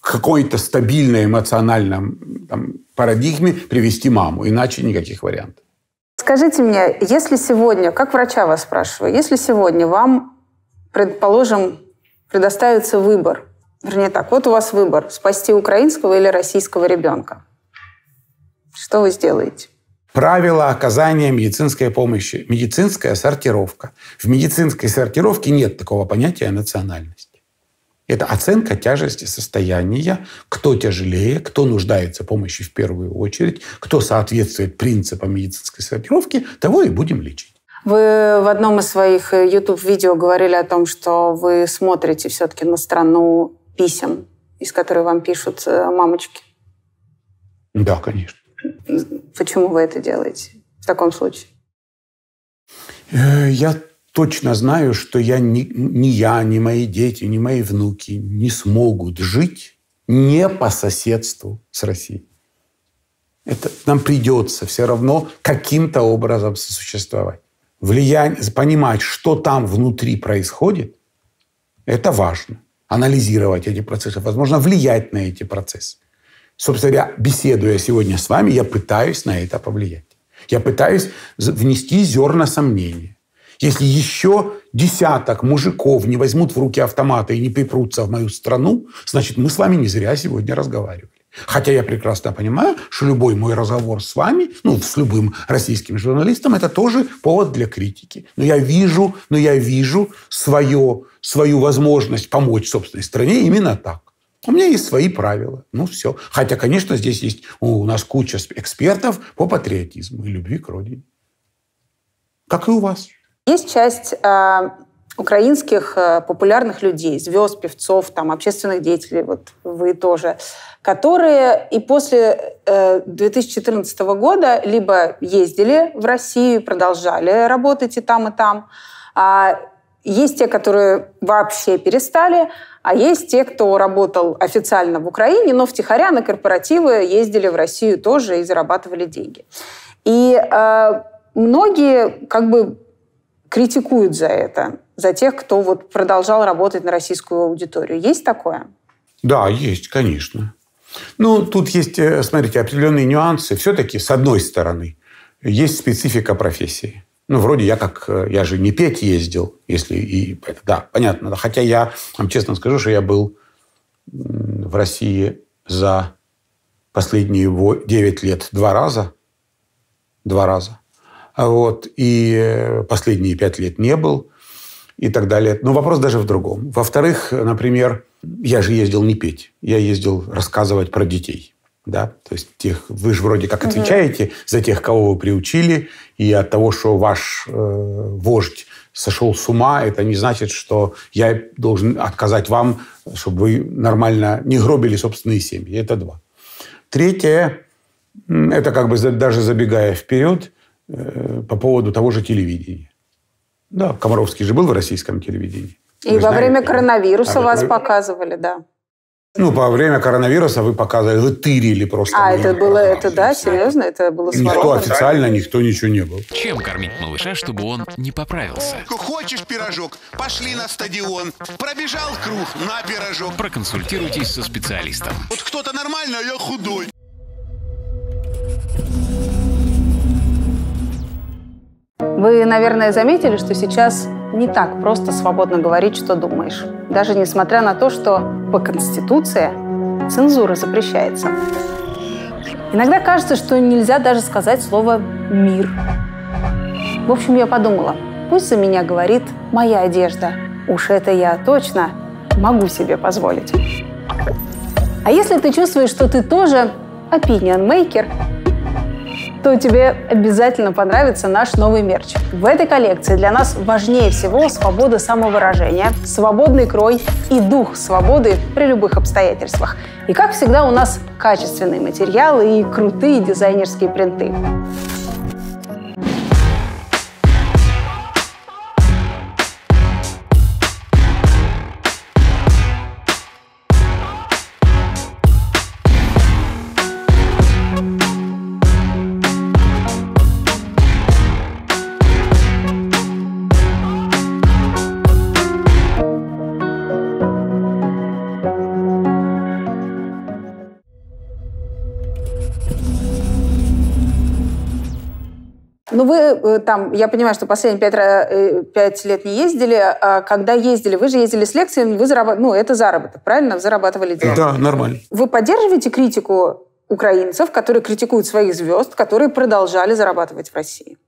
к какой-то стабильной эмоциональной там, парадигме привести маму. Иначе никаких вариантов. Скажите мне, если сегодня, как врача вас спрашиваю, если сегодня вам, предположим, предоставится выбор – Вернее так, вот у вас выбор, спасти украинского или российского ребенка. Что вы сделаете? Правила оказания медицинской помощи. Медицинская сортировка. В медицинской сортировке нет такого понятия национальности. Это оценка тяжести состояния, кто тяжелее, кто нуждается в помощи в первую очередь, кто соответствует принципам медицинской сортировки, того и будем лечить. Вы в одном из своих YouTube-видео говорили о том, что вы смотрите все-таки на страну писем, из которых вам пишут э, мамочки? Да, конечно. Почему вы это делаете в таком случае? Э, я точно знаю, что я, ни, ни я, ни мои дети, ни мои внуки не смогут жить не по соседству с Россией. Это нам придется все равно каким-то образом сосуществовать. Влияние, понимать, что там внутри происходит, это важно анализировать эти процессы, возможно, влиять на эти процессы. Собственно говоря, беседуя сегодня с вами, я пытаюсь на это повлиять. Я пытаюсь внести зерна сомнения. Если еще десяток мужиков не возьмут в руки автоматы и не припрутся в мою страну, значит, мы с вами не зря сегодня разговаривали. Хотя я прекрасно понимаю, что любой мой разговор с вами, ну, с любым российским журналистом, это тоже повод для критики. Но я вижу, но я вижу свое, свою возможность помочь собственной стране именно так. У меня есть свои правила. Ну, все. Хотя, конечно, здесь есть у нас куча экспертов по патриотизму и любви к родине. Как и у вас. Есть часть э, украинских э, популярных людей, звезд, певцов, там, общественных деятелей, вот вы тоже, которые и после 2014 э, года либо ездили в Россию, продолжали работать и там, и там. А есть те, которые вообще перестали, а есть те, кто работал официально в Украине, но втихаря на корпоративы ездили в Россию тоже и зарабатывали деньги. И э, многие как бы критикуют за это, за тех, кто вот продолжал работать на российскую аудиторию. Есть такое? Да, есть, конечно. Ну, тут есть, э, смотрите, определенные нюансы. Все-таки, с одной стороны, есть специфика профессии. Ну, вроде я как... Э, я же не петь ездил, если... И, да, понятно. Хотя я вам честно скажу, что я был в России за последние 9 лет два раза. Два раза. Вот. И э, последние пять лет не был. И так далее. Но вопрос даже в другом. Во-вторых, например, я же ездил не петь, я ездил рассказывать про детей. Да? То есть тех, вы же вроде как отвечаете угу. за тех, кого вы приучили, и от того, что ваш э, вождь сошел с ума, это не значит, что я должен отказать вам, чтобы вы нормально не гробили собственные семьи. Это два. Третье, это как бы даже забегая вперед, э, по поводу того же телевидения. Да, Комаровский же был в российском телевидении. И вы во знаете, время коронавируса а вас вы... показывали, да. Ну, во время коронавируса вы показывали, вы тырили просто. А, это было, это да, серьезно? Это было свободно? Никто официально, никто ничего не был. Чем кормить малыша, чтобы он не поправился? Хочешь пирожок? Пошли на стадион. Пробежал круг, на пирожок. Проконсультируйтесь со специалистом. Вот кто-то нормально, а я худой. Вы, наверное, заметили, что сейчас не так просто свободно говорить, что думаешь. Даже несмотря на то, что по Конституции цензура запрещается. Иногда кажется, что нельзя даже сказать слово «мир». В общем, я подумала, пусть за меня говорит моя одежда. Уж это я точно могу себе позволить. А если ты чувствуешь, что ты тоже opinion maker, то тебе обязательно понравится наш новый мерч. В этой коллекции для нас важнее всего свобода самовыражения, свободный крой и дух свободы при любых обстоятельствах. И как всегда у нас качественные материалы и крутые дизайнерские принты. Вы э, там, я понимаю, что последние пять, э, пять лет не ездили. А когда ездили, вы же ездили с лекциями, вы зарабатывали, ну, это заработок, правильно? Вы зарабатывали деньги. Да, нормально. Вы поддерживаете критику украинцев, которые критикуют своих звезд, которые продолжали зарабатывать в России?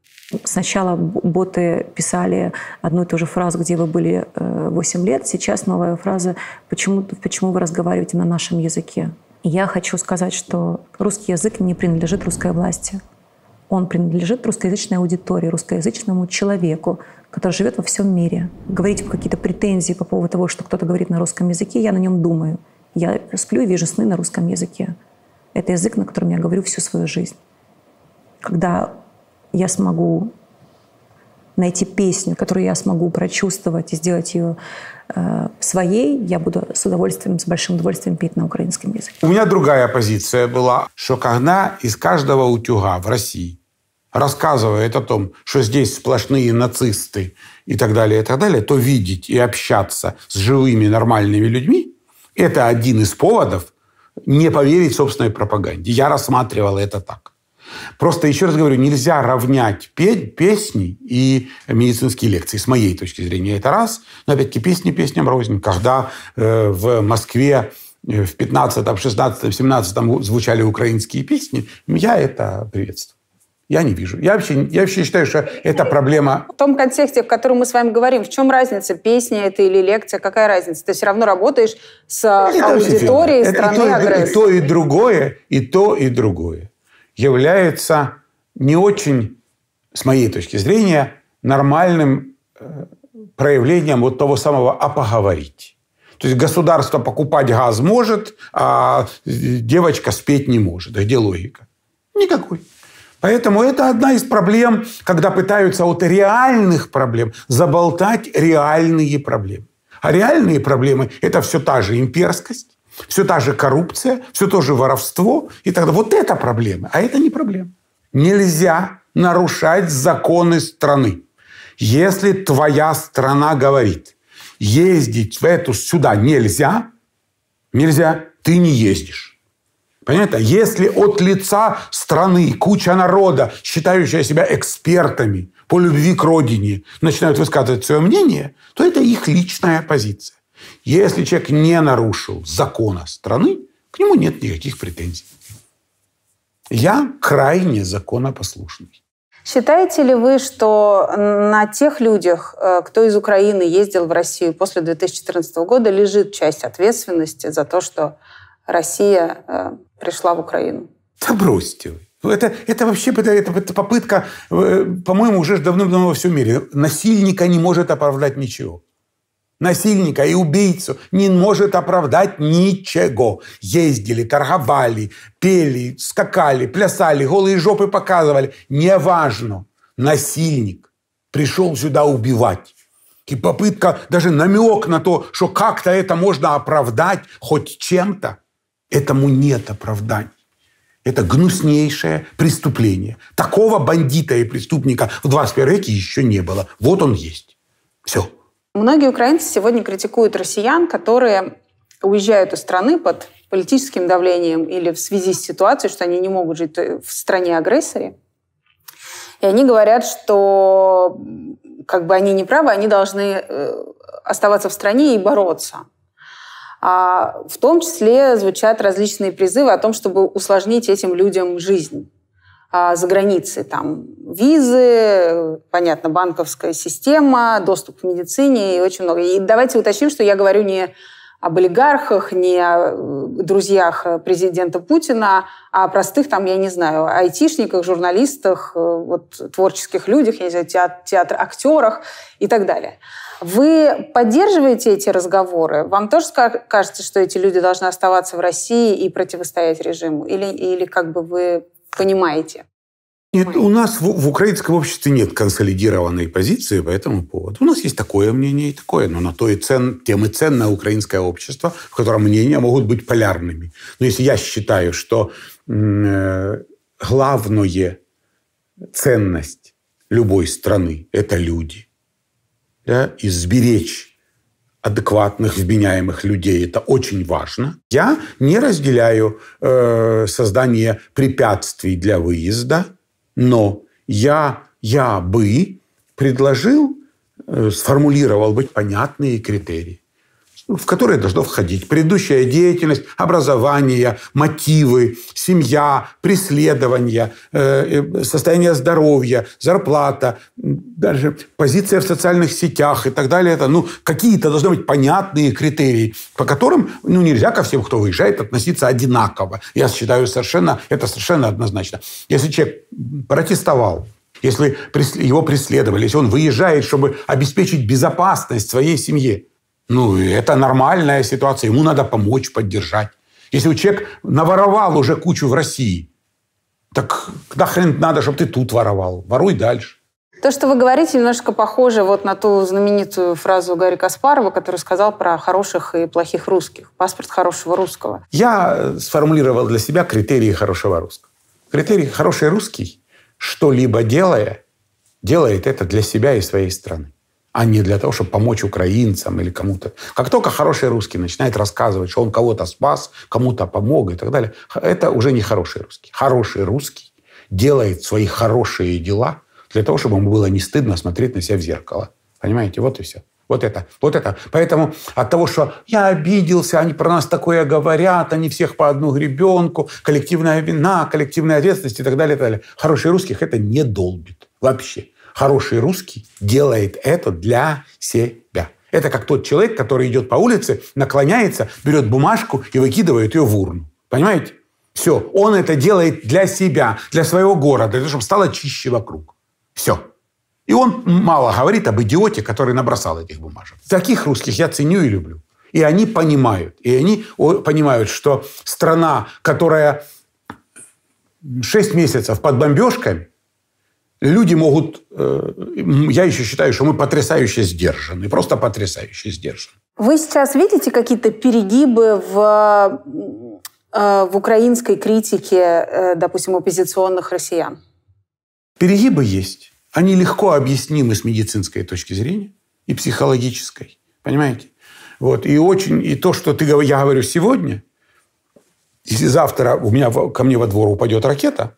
Сначала боты писали одну и ту же фразу, где вы были 8 э, лет. Сейчас новая фраза «Почему, почему вы разговариваете на нашем языке?» Я хочу сказать, что русский язык не принадлежит русской власти он принадлежит русскоязычной аудитории, русскоязычному человеку, который живет во всем мире. Говорить какие-то претензии по поводу того, что кто-то говорит на русском языке, я на нем думаю. Я сплю и вижу сны на русском языке. Это язык, на котором я говорю всю свою жизнь. Когда я смогу найти песню, которую я смогу прочувствовать и сделать ее э, своей, я буду с удовольствием, с большим удовольствием петь на украинском языке. У меня другая позиция была, что когда из каждого утюга в России рассказывает о том, что здесь сплошные нацисты и так далее, и так далее, то видеть и общаться с живыми нормальными людьми – это один из поводов не поверить собственной пропаганде. Я рассматривал это так. Просто, еще раз говорю, нельзя равнять петь, песни и медицинские лекции. С моей точки зрения это раз. Но, опять-таки, песни песням рознь. Когда э, в Москве э, в 15-м, 16-м, 17-м звучали украинские песни, я это приветствую. Я не вижу. Я вообще, я вообще считаю, что это проблема... В том контексте, в котором мы с вами говорим, в чем разница, песня это или лекция, какая разница? Ты все равно работаешь с это аудиторией страны агрессора. И то, и другое, и то, и другое является не очень, с моей точки зрения, нормальным э, проявлением вот того самого «а поговорить». То есть государство покупать газ может, а девочка спеть не может. Где логика? Никакой. Поэтому это одна из проблем, когда пытаются от реальных проблем заболтать реальные проблемы. А реальные проблемы – это все та же имперскость, все та же коррупция, все то же воровство. И тогда вот это проблема, а это не проблема. Нельзя нарушать законы страны. Если твоя страна говорит, ездить в эту сюда нельзя, нельзя, ты не ездишь. Понятно? Если от лица страны куча народа, считающая себя экспертами по любви к родине, начинают высказывать свое мнение, то это их личная позиция. Если человек не нарушил закона страны, к нему нет никаких претензий. Я крайне законопослушный. Считаете ли вы, что на тех людях, э, кто из Украины ездил в Россию после 2014 года, лежит часть ответственности за то, что Россия э, пришла в Украину? Да бросьте. Ну, это, это вообще это, это попытка, э, по-моему, уже давным-давно во всем мире. Насильника не может оправдать ничего. Насильника и убийцу не может оправдать ничего. Ездили, торговали, пели, скакали, плясали, голые жопы показывали. Неважно. Насильник пришел сюда убивать. И попытка, даже намек на то, что как-то это можно оправдать хоть чем-то, этому нет оправдания. Это гнуснейшее преступление. Такого бандита и преступника в 21 веке еще не было. Вот он есть. Все. Многие украинцы сегодня критикуют россиян, которые уезжают из страны под политическим давлением или в связи с ситуацией, что они не могут жить в стране-агрессоре. И они говорят, что как бы они не правы, они должны э, оставаться в стране и бороться. А в том числе звучат различные призывы о том, чтобы усложнить этим людям жизнь а, за границей. Там визы, понятно, банковская система, доступ к медицине и очень много. И давайте уточним, что я говорю не об олигархах, не о э, друзьях президента Путина, а о простых, там, я не знаю, айтишниках, журналистах, э, вот, творческих людях, я не знаю, театр, театр актерах и так далее. Вы поддерживаете эти разговоры? Вам тоже кажется, что эти люди должны оставаться в России и противостоять режиму? Или, или как бы вы понимаете? Нет, у нас в, в украинском обществе нет консолидированной позиции по этому поводу. У нас есть такое мнение и такое, но на то и цен, тем и ценно украинское общество, в котором мнения могут быть полярными. Но если я считаю, что э, главная ценность любой страны – это люди – да, и сберечь адекватных, вменяемых людей. Это очень важно. Я не разделяю э, создание препятствий для выезда, но я, я бы предложил, э, сформулировал быть понятные критерии в которые должно входить предыдущая деятельность, образование, мотивы, семья, преследование, э, э, состояние здоровья, зарплата, даже позиция в социальных сетях и так далее. Это, ну, какие-то должны быть понятные критерии, по которым ну, нельзя ко всем, кто выезжает, относиться одинаково. Я считаю, совершенно, это совершенно однозначно. Если человек протестовал, если его преследовали, если он выезжает, чтобы обеспечить безопасность своей семье, ну, это нормальная ситуация. Ему надо помочь, поддержать. Если человек наворовал уже кучу в России, так нахрен надо, чтобы ты тут воровал. Воруй дальше. То, что вы говорите, немножко похоже вот на ту знаменитую фразу Гарри Каспарова, который сказал про хороших и плохих русских. Паспорт хорошего русского. Я сформулировал для себя критерии хорошего русского. Критерий хороший русский, что-либо делая, делает это для себя и своей страны а не для того, чтобы помочь украинцам или кому-то. Как только хороший русский начинает рассказывать, что он кого-то спас, кому-то помог и так далее, это уже не хороший русский. Хороший русский делает свои хорошие дела для того, чтобы ему было не стыдно смотреть на себя в зеркало. Понимаете? Вот и все. Вот это, вот это. Поэтому от того, что я обиделся, они про нас такое говорят, они всех по одну гребенку, коллективная вина, коллективная ответственность и так далее, и так далее. Хороший русских это не долбит вообще хороший русский делает это для себя. Это как тот человек, который идет по улице, наклоняется, берет бумажку и выкидывает ее в урну. Понимаете? Все. Он это делает для себя, для своего города, для того, чтобы стало чище вокруг. Все. И он мало говорит об идиоте, который набросал этих бумажек. Таких русских я ценю и люблю. И они понимают. И они понимают, что страна, которая 6 месяцев под бомбежками, люди могут... Э, я еще считаю, что мы потрясающе сдержаны, просто потрясающе сдержаны. Вы сейчас видите какие-то перегибы в, э, в украинской критике, э, допустим, оппозиционных россиян? Перегибы есть. Они легко объяснимы с медицинской точки зрения и психологической. Понимаете? Вот. И, очень, и то, что ты, я говорю сегодня, если завтра у меня ко мне во двор упадет ракета,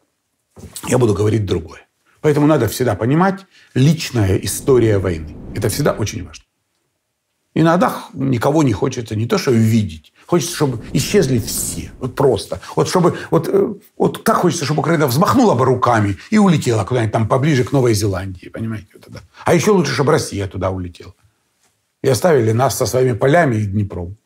я буду говорить другое. Поэтому надо всегда понимать личная история войны. Это всегда очень важно. Иногда никого не хочется не то, что увидеть, хочется, чтобы исчезли все. Вот просто. Вот чтобы, вот, э, вот как хочется, чтобы Украина взмахнула бы руками и улетела куда-нибудь там поближе к Новой Зеландии, понимаете? Вот это. А еще лучше, чтобы Россия туда улетела. И оставили нас со своими полями и Днепром.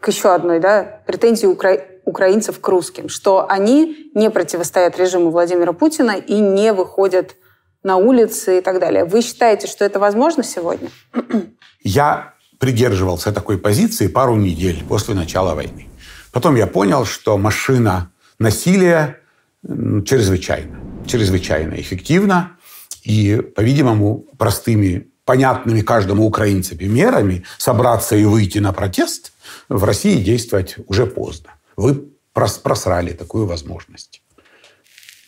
К еще одной, да, претензии укра... украинцев к русским, что они не противостоят режиму Владимира Путина и не выходят на улицы и так далее. Вы считаете, что это возможно сегодня? Я придерживался такой позиции пару недель после начала войны. Потом я понял, что машина насилия чрезвычайно, чрезвычайно эффективна. И, по-видимому, простыми, понятными каждому украинцу мерами собраться и выйти на протест в России действовать уже поздно. Вы просрали такую возможность.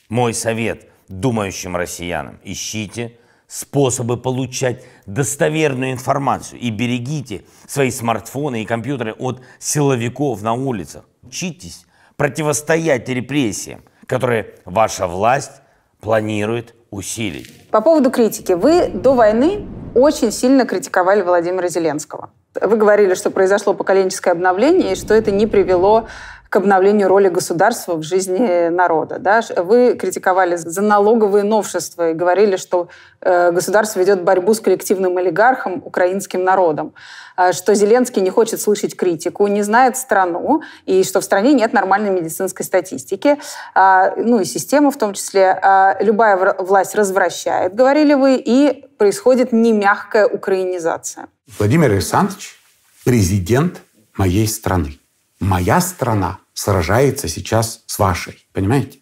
Мой совет думающим россиянам – ищите способы получать достоверную информацию и берегите свои смартфоны и компьютеры от силовиков на улицах. Учитесь противостоять репрессиям, которые ваша власть планирует усилить. По поводу критики. Вы до войны очень сильно критиковали Владимира Зеленского. Вы говорили, что произошло поколенческое обновление и что это не привело к обновлению роли государства в жизни народа. Да? Вы критиковали за налоговые новшества и говорили, что э, государство ведет борьбу с коллективным олигархом, украинским народом, э, что Зеленский не хочет слышать критику, не знает страну, и что в стране нет нормальной медицинской статистики, э, ну и системы в том числе. Любая власть развращает, говорили вы, и происходит немягкая украинизация. Владимир Александрович – президент моей страны. Моя страна сражается сейчас с вашей. Понимаете?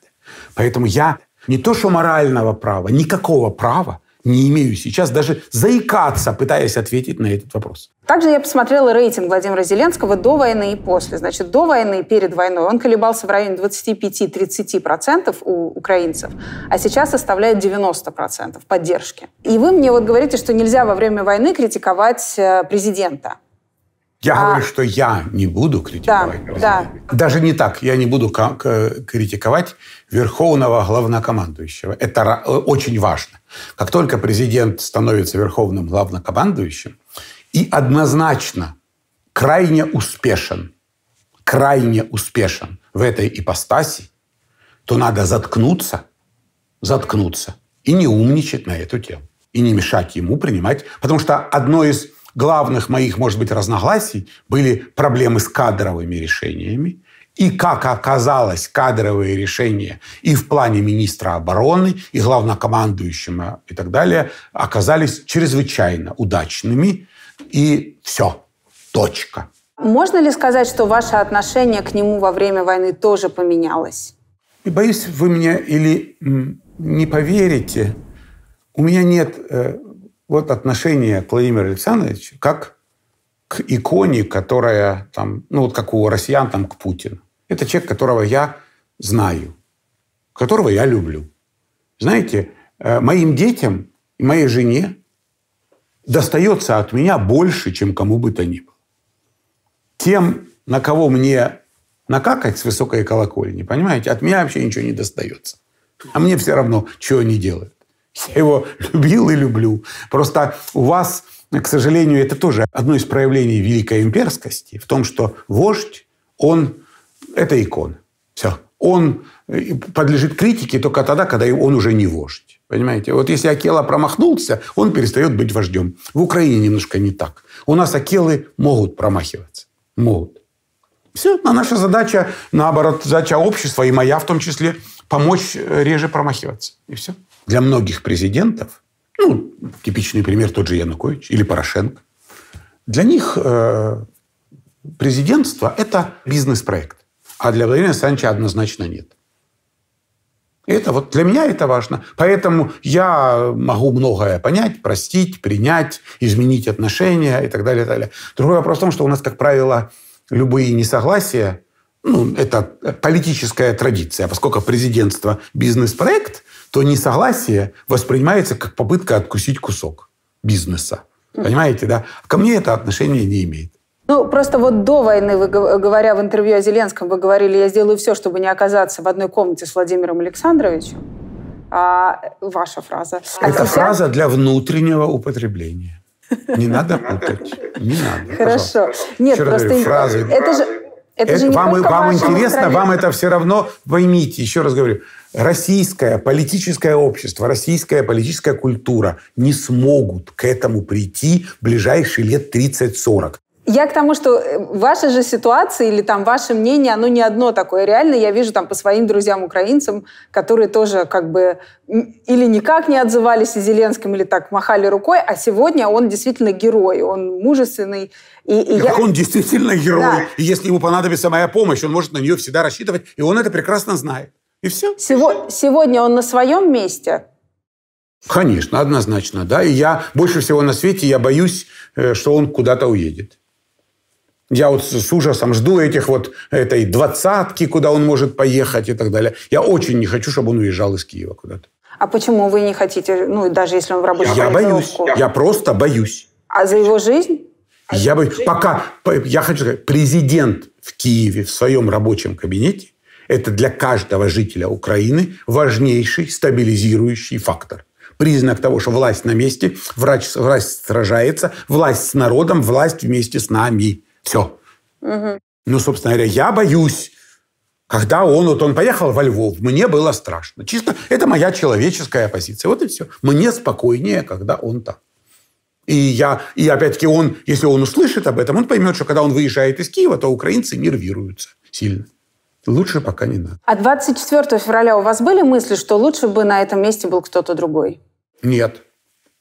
Поэтому я не то что морального права, никакого права не имею сейчас даже заикаться, пытаясь ответить на этот вопрос. Также я посмотрела рейтинг Владимира Зеленского до войны и после. Значит, до войны и перед войной он колебался в районе 25-30% у украинцев, а сейчас составляет 90% поддержки. И вы мне вот говорите, что нельзя во время войны критиковать э, президента. Я а... говорю, что я не буду критиковать. Да, да. Даже не так. Я не буду критиковать верховного главнокомандующего. Это э, очень важно. Как только президент становится верховным главнокомандующим и однозначно крайне успешен, крайне успешен в этой ипостаси, то надо заткнуться, заткнуться и не умничать на эту тему. И не мешать ему принимать. Потому что одно из главных моих, может быть, разногласий были проблемы с кадровыми решениями. И, как оказалось, кадровые решения и в плане министра обороны, и главнокомандующего и так далее оказались чрезвычайно удачными. И все. Точка. Можно ли сказать, что ваше отношение к нему во время войны тоже поменялось? И боюсь, вы мне или не поверите, у меня нет э, вот отношение к Владимиру Александровичу как к иконе, которая там, ну вот как у россиян там к Путину. Это человек, которого я знаю, которого я люблю. Знаете, э, моим детям и моей жене достается от меня больше, чем кому бы то ни было. Тем, на кого мне накакать с высокой колокольни, понимаете, от меня вообще ничего не достается. А мне все равно, что они делают. Я его любил и люблю. Просто у вас, к сожалению, это тоже одно из проявлений великой имперскости в том, что вождь, он – это икона. Все. Он э, подлежит критике только тогда, когда он уже не вождь. Понимаете? Вот если Акела промахнулся, он перестает быть вождем. В Украине немножко не так. У нас Акелы могут промахиваться. Могут. Все. А наша задача, наоборот, задача общества, и моя в том числе, помочь э, реже промахиваться. И все для многих президентов, ну, типичный пример тот же Янукович или Порошенко, для них э, президентство – это бизнес-проект. А для Владимира Александровича однозначно нет. Это вот для меня это важно. Поэтому я могу многое понять, простить, принять, изменить отношения и так далее. И так далее. Другой вопрос в том, что у нас, как правило, любые несогласия, ну, это политическая традиция. Поскольку президентство – бизнес-проект, то несогласие воспринимается как попытка откусить кусок бизнеса. Понимаете, да? Ко мне это отношение не имеет. Ну, просто вот до войны, вы, говоря в интервью о Зеленском, вы говорили, я сделаю все, чтобы не оказаться в одной комнате с Владимиром Александровичем. А, ваша фраза. А Это сейчас... фраза для внутреннего употребления. Не надо путать. Не надо. Хорошо. Нет, просто фразы. это же это, же не вам, интересно, вам это все равно поймите. Еще раз говорю, российское политическое общество, российская политическая культура не смогут к этому прийти в ближайшие лет 30-40. Я к тому, что э, ваша же ситуация или там ваше мнение, оно не одно такое. Реально я вижу там по своим друзьям-украинцам, которые тоже как бы или никак не отзывались о Зеленском, или так махали рукой, а сегодня он действительно герой, он мужественный. И, и я- Так он действительно герой. Да. И если ему понадобится моя помощь, он может на нее всегда рассчитывать. И он это прекрасно знает. И все. Сего- сегодня он на своем месте. Конечно, однозначно, да. И я больше всего на свете я боюсь, э, что он куда-то уедет. Я вот с ужасом жду этих вот этой двадцатки, куда он может поехать и так далее. Я очень не хочу, чтобы он уезжал из Киева куда-то. А почему вы не хотите, ну, даже если он в рабочую Я боюсь. Я просто боюсь. А за его жизнь? Я боюсь. Пока, по- я хочу сказать, президент в Киеве в своем рабочем кабинете это для каждого жителя Украины важнейший стабилизирующий фактор. Признак того, что власть на месте, врач, власть сражается, власть с народом, власть вместе с нами. Все. Ну, собственно говоря, я боюсь, когда он, вот он поехал во Львов, мне было страшно. Чисто это моя человеческая позиция. Вот и все. Мне спокойнее, когда он там. И я, и опять-таки он, если он услышит об этом, он поймет, что когда он выезжает из Киева, то украинцы нервируются сильно. Лучше пока не надо. А 24 февраля у вас были мысли, что лучше бы на этом месте был кто-то другой? Нет.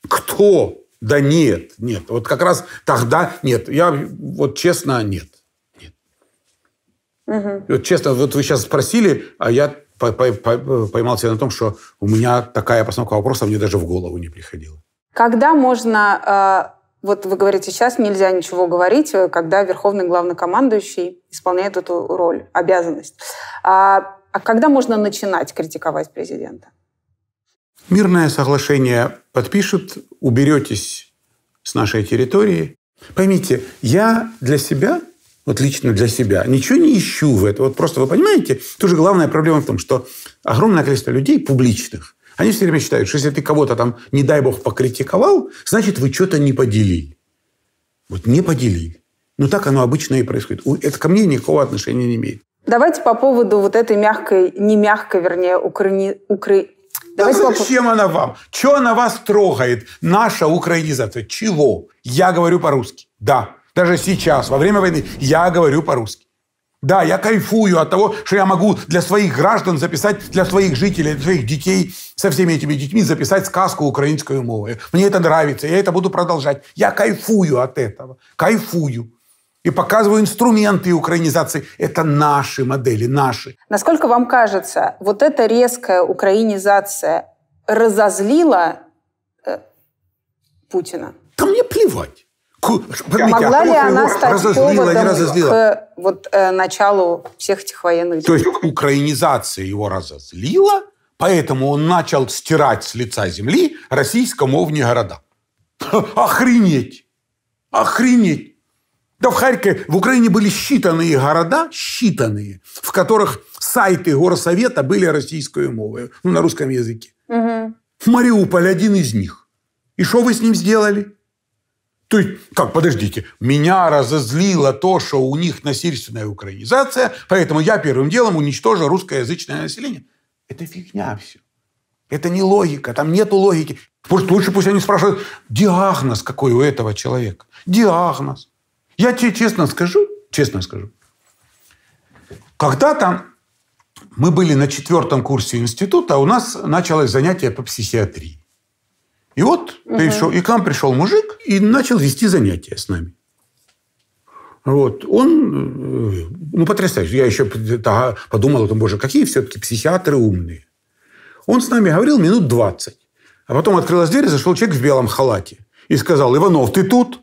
Кто? Да нет, нет. Вот как раз тогда нет. Я вот честно нет. Нет. Вот честно, вот вы сейчас спросили, а я по- по- по- поймал себя на том, что у меня такая постановка вопроса мне даже в голову не приходила. Когда можно, э, вот вы говорите, сейчас нельзя ничего говорить, э, когда верховный главнокомандующий исполняет эту роль, обязанность. А, а когда можно начинать критиковать президента? Мирное соглашение подпишут, уберетесь с нашей территории. Поймите, я для себя, вот лично для себя, ничего не ищу в этом. Вот просто вы понимаете, тоже главная проблема в том, что огромное количество людей публичных, они все время считают, что если ты кого-то там, не дай бог, покритиковал, значит, вы что-то не поделили. Вот не поделили. Ну, так оно обычно и происходит. Это ко мне никакого отношения не имеет. Давайте по поводу вот этой мягкой, не мягкой, вернее, украини... Укра... Да Давайте по зачем она вам? Что она вас трогает? Наша украинизация. Чего? Я говорю по-русски. Да. Даже сейчас, во время войны, я говорю по-русски. Да, я кайфую от того, что я могу для своих граждан записать, для своих жителей, для своих детей, со всеми этими детьми записать сказку украинскую мовою. Мне это нравится, я это буду продолжать. Я кайфую от этого. Кайфую. И показываю инструменты украинизации. Это наши модели, наши. Насколько вам кажется, вот эта резкая украинизация разозлила э, Путина? Да мне плевать. А Могла кого ли она стать разозлила, не поводом разозлила? к вот, э, началу всех этих военных То есть украинизация его разозлила, поэтому он начал стирать с лица земли российскомовные города. Охренеть! Охренеть! Да в Харькове, в Украине были считанные города, считанные, в которых сайты горсовета были российской мовой, ну, на русском языке. Мариуполь один из них. И что вы с ним сделали? То есть, как, подождите, меня разозлило то, что у них насильственная украинизация, поэтому я первым делом уничтожу русскоязычное население. Это фигня все. Это не логика, там нету логики. Может, лучше пусть они спрашивают, диагноз какой у этого человека. Диагноз. Я тебе честно скажу, честно скажу. Когда-то мы были на четвертом курсе института, у нас началось занятие по психиатрии. И вот пришел, и к нам пришел мужик и начал вести занятия с нами. Вот. Он, э, ну, потрясающий. Я еще подумал, о боже, какие все-таки психиатры умные. Он с нами говорил минут 20. А потом открылась дверь, и зашел человек в белом халате. И сказал, Иванов, ты тут?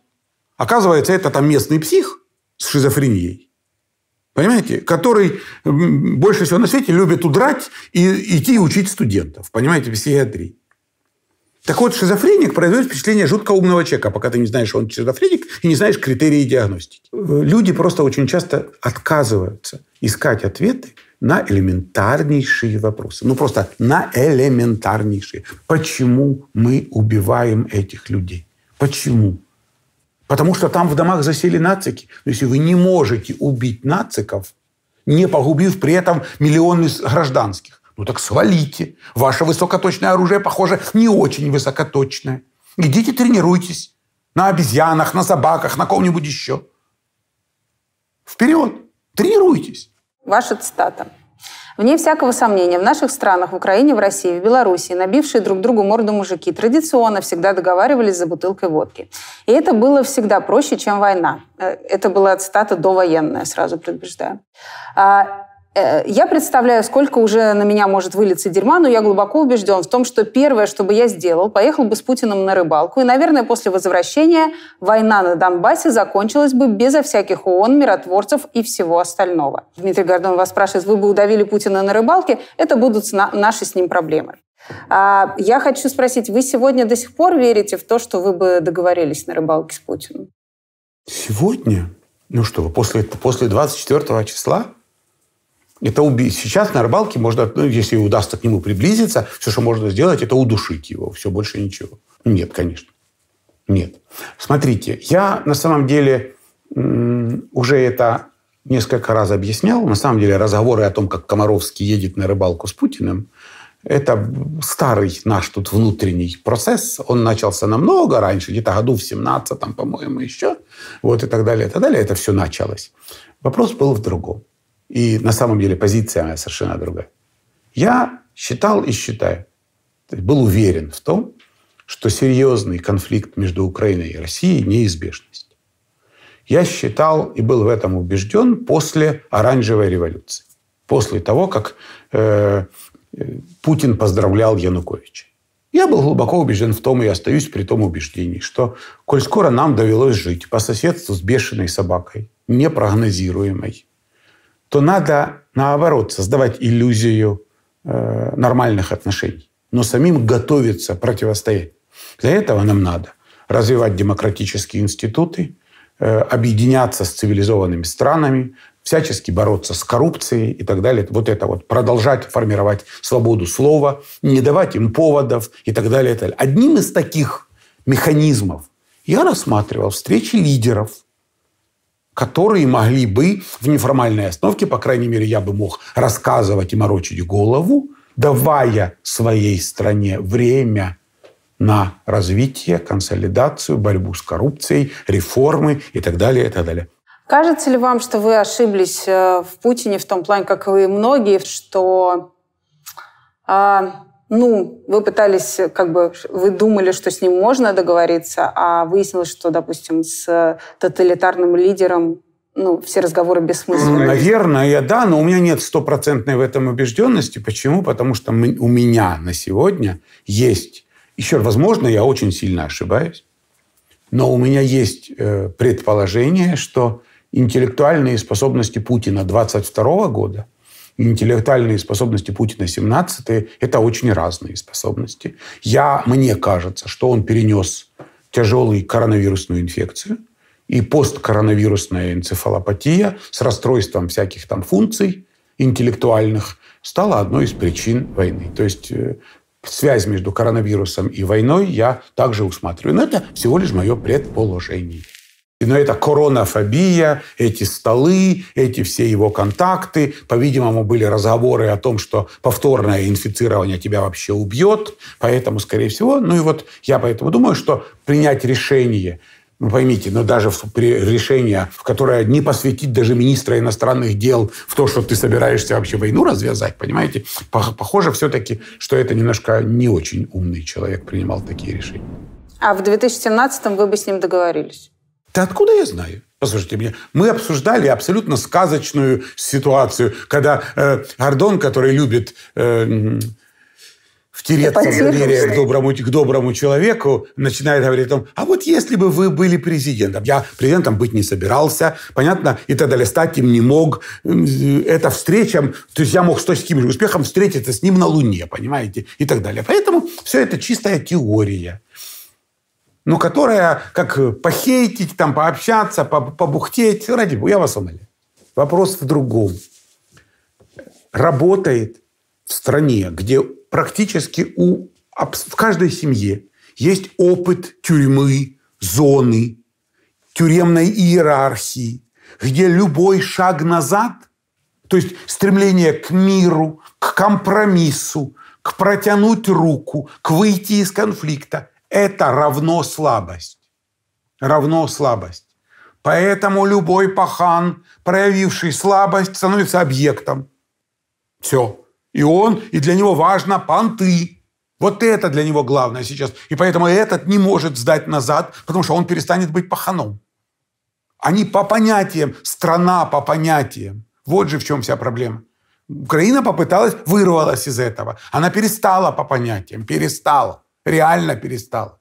Оказывается, это там местный псих с шизофренией. Понимаете? Который больше всего на свете любит удрать и идти учить студентов. Понимаете, психиатрии. Так вот, шизофреник производит впечатление жутко умного человека, пока ты не знаешь, что он шизофреник, и не знаешь критерии диагностики. Люди просто очень часто отказываются искать ответы на элементарнейшие вопросы. Ну, просто на элементарнейшие. Почему мы убиваем этих людей? Почему? Потому что там в домах засели нацики. Но если вы не можете убить нациков, не погубив при этом миллионы гражданских, ну так свалите. Ваше высокоточное оружие, похоже, не очень высокоточное. Идите тренируйтесь. На обезьянах, на собаках, на ком-нибудь еще. Вперед! Тренируйтесь. Ваша цитата. Вне всякого сомнения, в наших странах, в Украине, в России, в Беларуси, набившие друг другу морду мужики традиционно всегда договаривались за бутылкой водки. И это было всегда проще, чем война. Э, это была цитата довоенная, сразу предупреждаю. Э, я представляю, сколько уже на меня может вылиться дерьма, но я глубоко убежден в том, что первое, что бы я сделал, поехал бы с Путиным на рыбалку. И, наверное, после возвращения война на Донбассе закончилась бы безо всяких ООН, миротворцев и всего остального. Дмитрий Гордон вас спрашивает, вы бы удавили Путина на рыбалке? Это будут наши с ним проблемы. А я хочу спросить, вы сегодня до сих пор верите в то, что вы бы договорились на рыбалке с Путиным? Сегодня? Ну что, после, после 24 числа? Это убить. Сейчас на рыбалке можно, ну, если удастся к нему приблизиться, все, что можно сделать, это удушить его. Все, больше ничего. Нет, конечно. Нет. Смотрите, я на самом деле уже это несколько раз объяснял. На самом деле разговоры о том, как Комаровский едет на рыбалку с Путиным, это старый наш тут внутренний процесс. Он начался намного раньше, где-то году в 17-м, по-моему, еще. Вот и так далее, и так далее. Это все началось. Вопрос был в другом. И на самом деле позиция моя совершенно другая. Я считал и считаю, был уверен в том, что серьезный конфликт между Украиной и Россией – неизбежность. Я считал и был в этом убежден после оранжевой революции. После того, как э, Путин поздравлял Януковича. Я был глубоко убежден в том и остаюсь при том убеждении, что, коль скоро нам довелось жить по соседству с бешеной собакой, непрогнозируемой, то надо, наоборот, создавать иллюзию э, нормальных отношений, но самим готовиться противостоять. Для этого нам надо развивать демократические институты, э, объединяться с цивилизованными странами, всячески бороться с коррупцией и так далее. Вот это вот. Продолжать формировать свободу слова, не давать им поводов и так далее. И так далее. Одним из таких механизмов я рассматривал встречи лидеров – которые могли бы в неформальной основке, по крайней мере, я бы мог рассказывать и морочить голову, давая своей стране время на развитие, консолидацию, борьбу с коррупцией, реформы и так далее, и так далее. Кажется ли вам, что вы ошиблись э, в Путине в том плане, как и многие, что а, ну, вы пытались, как бы, вы думали, что с ним можно договориться, а выяснилось, что, допустим, с тоталитарным лидером ну, все разговоры бессмысленны. Наверное, да, но у меня нет стопроцентной в этом убежденности. Почему? Потому что мы, у меня на сегодня есть, еще возможно, я очень сильно ошибаюсь, но у меня есть э, предположение, что интеллектуальные способности Путина 22 года – интеллектуальные способности Путина 17 это очень разные способности. Я, мне кажется, что он перенес тяжелую коронавирусную инфекцию и посткоронавирусная энцефалопатия с расстройством всяких там функций интеллектуальных стала одной из причин войны. То есть э, связь между коронавирусом и войной я также усматриваю. Но это всего лишь мое предположение. Но это коронафобия, эти столы, эти все его контакты. По-видимому, были разговоры о том, что повторное инфицирование тебя вообще убьет. Поэтому, скорее всего, ну и вот я поэтому думаю, что принять решение ну, поймите, но даже в, при решение, в которое не посвятить даже министра иностранных дел в то, что ты собираешься вообще войну развязать, понимаете, похоже все-таки, что это немножко не очень умный человек принимал такие решения. А в 2017-м вы бы с ним договорились? Да откуда я знаю? Послушайте меня, мы обсуждали абсолютно сказочную ситуацию, когда э, Гордон, который любит э, втереться в доверие к доброму, к доброму человеку, начинает говорить о том, а вот если бы вы были президентом, я президентом быть не собирался, понятно, и так далее, стать им не мог, это встреча, то есть я мог с таким же успехом встретиться с ним на Луне, понимаете, и так далее. Поэтому все это чистая теория но которая, как похейтить, там, пообщаться, побухтеть, ради бога, я вас умоляю. Вопрос в другом. Работает в стране, где практически у, в каждой семье есть опыт тюрьмы, зоны, тюремной иерархии, где любой шаг назад, то есть стремление к миру, к компромиссу, к протянуть руку, к выйти из конфликта, это равно слабость. Равно слабость. Поэтому любой пахан, проявивший слабость, становится объектом. Все. И он, и для него важно понты. Вот это для него главное сейчас. И поэтому этот не может сдать назад, потому что он перестанет быть паханом. Они по понятиям, страна по понятиям. Вот же в чем вся проблема. Украина попыталась, вырвалась из этого. Она перестала по понятиям, перестала, реально перестала.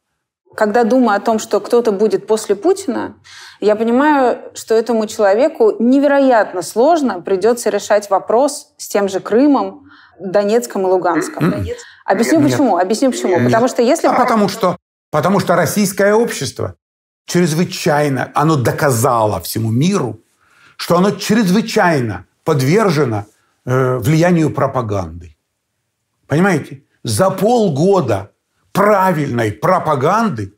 Когда думаю о том, что кто-то будет после Путина, я понимаю, что этому человеку невероятно сложно придется решать вопрос с тем же Крымом, Донецком и Луганском. Объясню Нет. почему. Объясню почему. Нет. Потому что если... А потому что, потому что российское общество чрезвычайно, оно доказало всему миру, что оно чрезвычайно подвержено э, влиянию пропаганды. Понимаете? За полгода правильной пропаганды,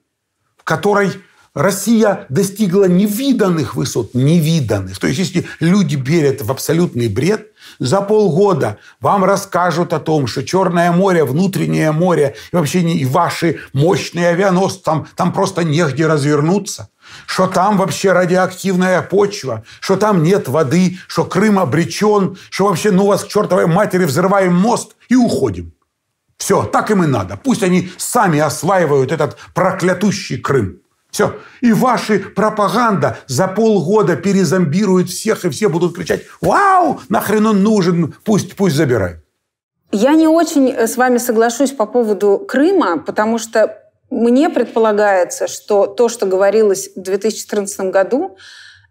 в которой Россия достигла невиданных высот, невиданных. То есть, если люди верят в абсолютный бред, за полгода вам расскажут о том, что Черное море, внутреннее море и вообще не, и ваши мощные авианосцы, там, там просто негде развернуться, что там вообще радиоактивная почва, что там нет воды, что Крым обречен, что вообще, ну вас к чертовой матери взрываем мост и уходим. Все, так им и надо. Пусть они сами осваивают этот проклятущий Крым. Все. И ваша пропаганда за полгода перезомбирует всех, и все будут кричать «Вау! Нахрен он нужен? Пусть, пусть забирает». Я не очень с вами соглашусь по поводу Крыма, потому что мне предполагается, что то, что говорилось в 2014 году,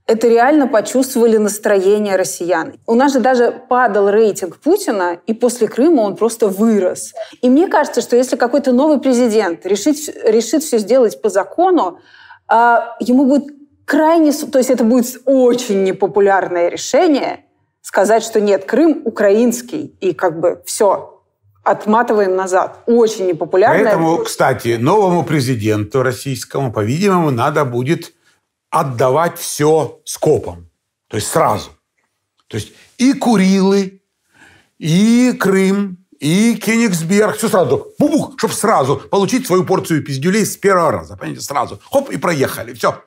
это реально почувствовали настроение россиян. У нас же даже падал рейтинг Путина, и после Крыма он просто вырос. И мне кажется, что если какой-то новый президент решит, решит все сделать по закону, а, ему будет крайне... То есть это будет очень непопулярное решение сказать, что нет, Крым украинский, и как бы все, отматываем назад. Очень непопулярное. Поэтому, кстати, новому президенту российскому, по-видимому, надо будет отдавать все скопом. То есть сразу. То есть и Курилы, и Крым, и Кенигсберг. Все сразу. Бубух, чтобы сразу получить свою порцию пиздюлей с первого раза. Понимаете, сразу. Хоп, и проехали. Все.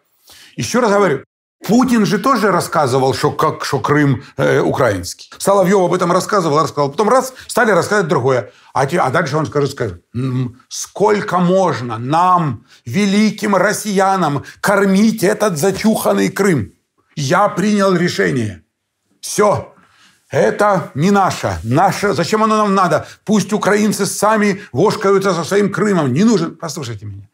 Еще раз говорю. Путин же тоже рассказывал, что, как, что Крым э, украинский. Соловьев об этом рассказывал, рассказывал. Потом раз, стали рассказывать другое. А, а дальше он скажет, скажет, сколько можно нам, великим россиянам, кормить этот зачуханный Крым? Я принял решение. Все. Это не наше. Наше. Зачем оно нам надо? Пусть украинцы сами вошкаются со своим Крымом. Не нужен. Послушайте меня.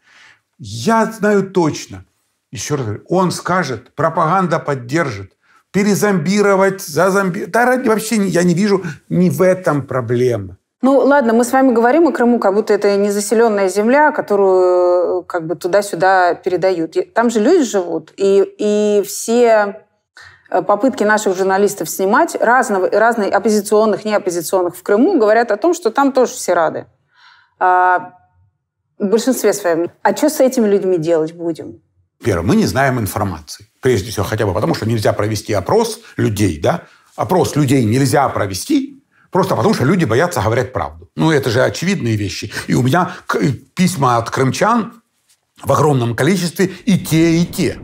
Я знаю точно, еще раз говорю, он скажет, пропаганда поддержит, перезомбировать, зазомбировать. Да вообще я не вижу ни в этом проблемы. Ну, ладно, мы с вами говорим о Крыму, как будто это незаселенная земля, которую как бы туда-сюда передают. Там же люди живут, и, и все попытки наших журналистов снимать разного, разные оппозиционных, неоппозиционных в Крыму говорят о том, что там тоже все рады. А, в большинстве своем. А что с этими людьми делать будем? Первое, мы не знаем информации. Прежде всего, хотя бы потому, что нельзя провести опрос людей, да? Опрос людей нельзя провести, просто потому что люди боятся говорить правду. Ну, это же очевидные вещи. И у меня письма от крымчан в огромном количестве и те, и те.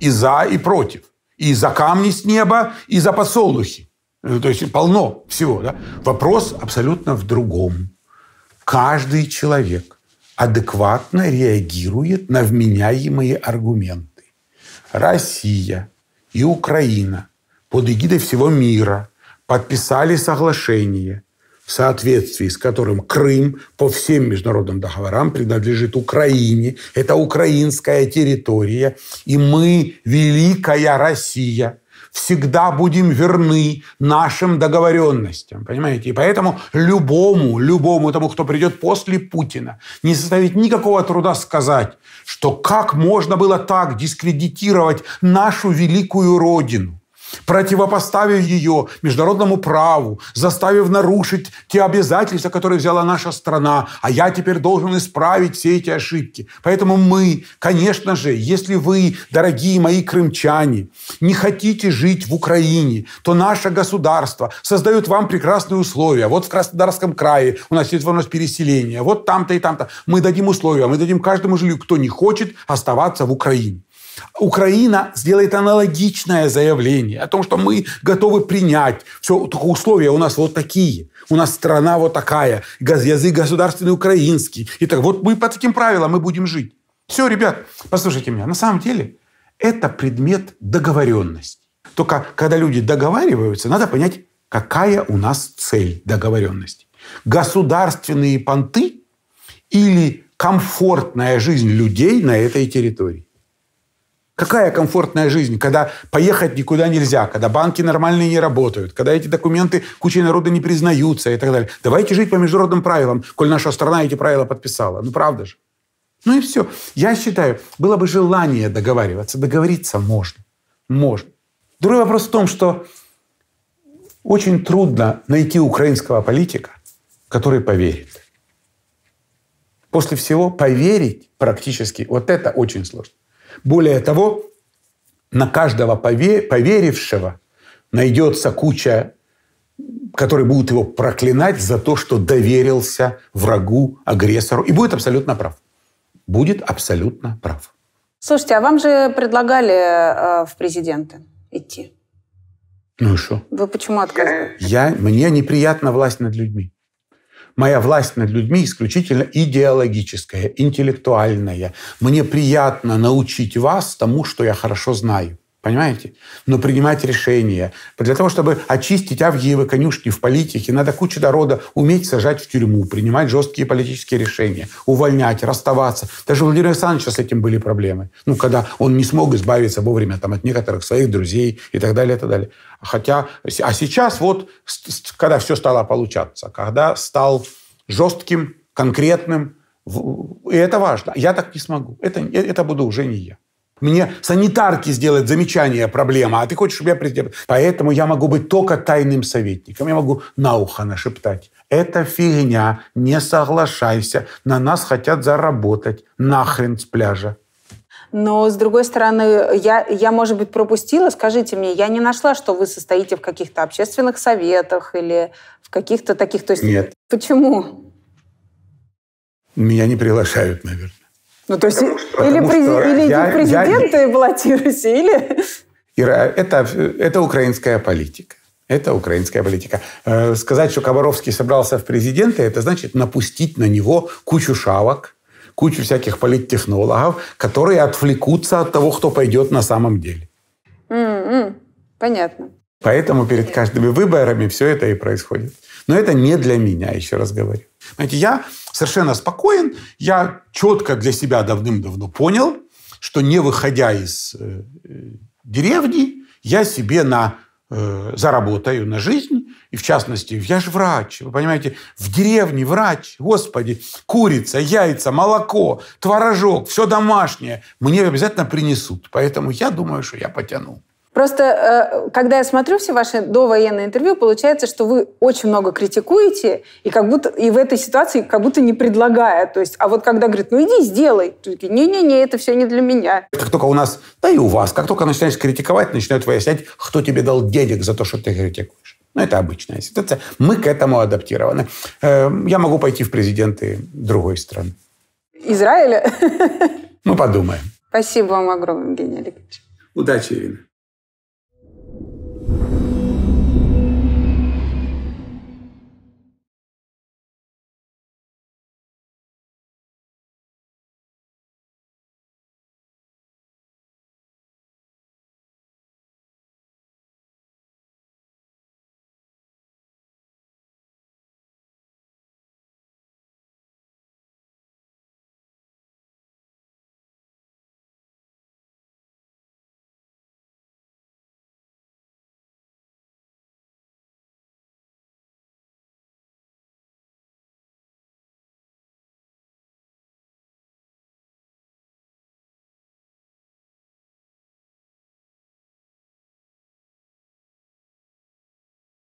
И за, и против. И за камни с неба, и за подсолнухи. То есть полно всего. Да? Вопрос абсолютно в другом. Каждый человек адекватно реагирует на вменяемые аргументы. Россия и Украина под эгидой всего мира подписали соглашение, в соответствии с которым Крым по всем международным договорам принадлежит Украине. Это украинская территория. И мы, великая Россия, всегда будем верны нашим договоренностям. Понимаете? И поэтому любому, любому тому, кто придет после Путина, не составит никакого труда сказать, что как можно было так дискредитировать нашу великую Родину, противопоставив ее международному праву, заставив нарушить те обязательства, которые взяла наша страна, а я теперь должен исправить все эти ошибки. Поэтому мы, конечно же, если вы, дорогие мои крымчане, не хотите жить в Украине, то наше государство создает вам прекрасные условия. Вот в Краснодарском крае у нас есть возможность переселения, вот там-то и там-то. Мы дадим условия, мы дадим каждому жилью, кто не хочет оставаться в Украине. Украина сделает аналогичное заявление о том, что мы готовы принять. Все, только условия у нас вот такие. У нас страна вот такая. Язык государственный украинский. И так вот мы по таким правилам мы будем жить. Все, ребят, послушайте меня. На самом деле это предмет договоренности. Только когда люди договариваются, надо понять, какая у нас цель договоренности. Государственные понты или комфортная жизнь людей на этой территории. Какая комфортная жизнь, когда поехать никуда нельзя, когда банки нормальные не работают, когда эти документы кучей народа не признаются и так далее. Давайте жить по международным правилам, коль наша страна эти правила подписала. Ну, правда же. Ну и все. Я считаю, было бы желание договариваться. Договориться можно. Можно. Другой вопрос в том, что очень трудно найти украинского политика, который поверит. После всего поверить практически, вот это очень сложно. Более того, на каждого поверившего найдется куча, которые будут его проклинать за то, что доверился врагу, агрессору. И будет абсолютно прав. Будет абсолютно прав. Слушайте, а вам же предлагали э, в президенты идти? Ну и что? Вы почему отказываетесь? Я, мне неприятна власть над людьми. Моя власть над людьми исключительно идеологическая, интеллектуальная. Мне приятно научить вас тому, что я хорошо знаю. Понимаете? Но принимать решения. Для того, чтобы очистить Авгиевы конюшни в политике, надо кучу народа уметь сажать в тюрьму, принимать жесткие политические решения, увольнять, расставаться. Даже у Владимира Александровича с этим были проблемы. Ну, когда он не смог избавиться вовремя там, от некоторых своих друзей и так далее, и так далее. Хотя, а сейчас вот, когда все стало получаться, когда стал жестким, конкретным, и это важно. Я так не смогу. Это, это буду уже не я. Мне санитарки сделают замечание, проблема, а ты хочешь, чтобы я президент. Поэтому я могу быть только тайным советником. Я могу на ухо нашептать. Это фигня, не соглашайся. На нас хотят заработать. Нахрен с пляжа. Но, с другой стороны, я, я, может быть, пропустила, скажите мне, я не нашла, что вы состоите в каких-то общественных советах или в каких-то таких... То есть, Нет. Почему? Меня не приглашают, наверное. Ну, то есть потому или, прези... или я, президенты я... баллотируйся, или... Ира, это, это украинская политика. Это украинская политика. Э, сказать, что Кабаровский собрался в президенты, это значит напустить на него кучу шавок, кучу всяких политтехнологов, которые отвлекутся от того, кто пойдет на самом деле. Mm-hmm. Понятно. Поэтому перед каждыми выборами все это и происходит. Но это не для меня, еще раз говорю. Знаете, я совершенно спокоен. Я четко для себя давным-давно понял, что не выходя из э, деревни, я себе на э, заработаю на жизнь. И в частности, я же врач. Вы понимаете, в деревне врач, господи, курица, яйца, молоко, творожок, все домашнее. Мне обязательно принесут. Поэтому я думаю, что я потяну. Просто, э, когда я смотрю все ваши довоенные интервью, получается, что вы очень много критикуете, и как будто и в этой ситуации как будто не предлагая. То есть, а вот когда говорит, ну иди сделай, не-не-не, это все не для меня. Как только у нас, да и у вас, как только начинаешь критиковать, начинают выяснять, кто тебе дал денег за то, что ты критикуешь. Ну, это обычная ситуация. Мы к этому адаптированы. Э, я могу пойти в президенты другой страны. Израиля? Ну, подумаем. Спасибо вам огромное, Евгений Олегович. Удачи, Ирина.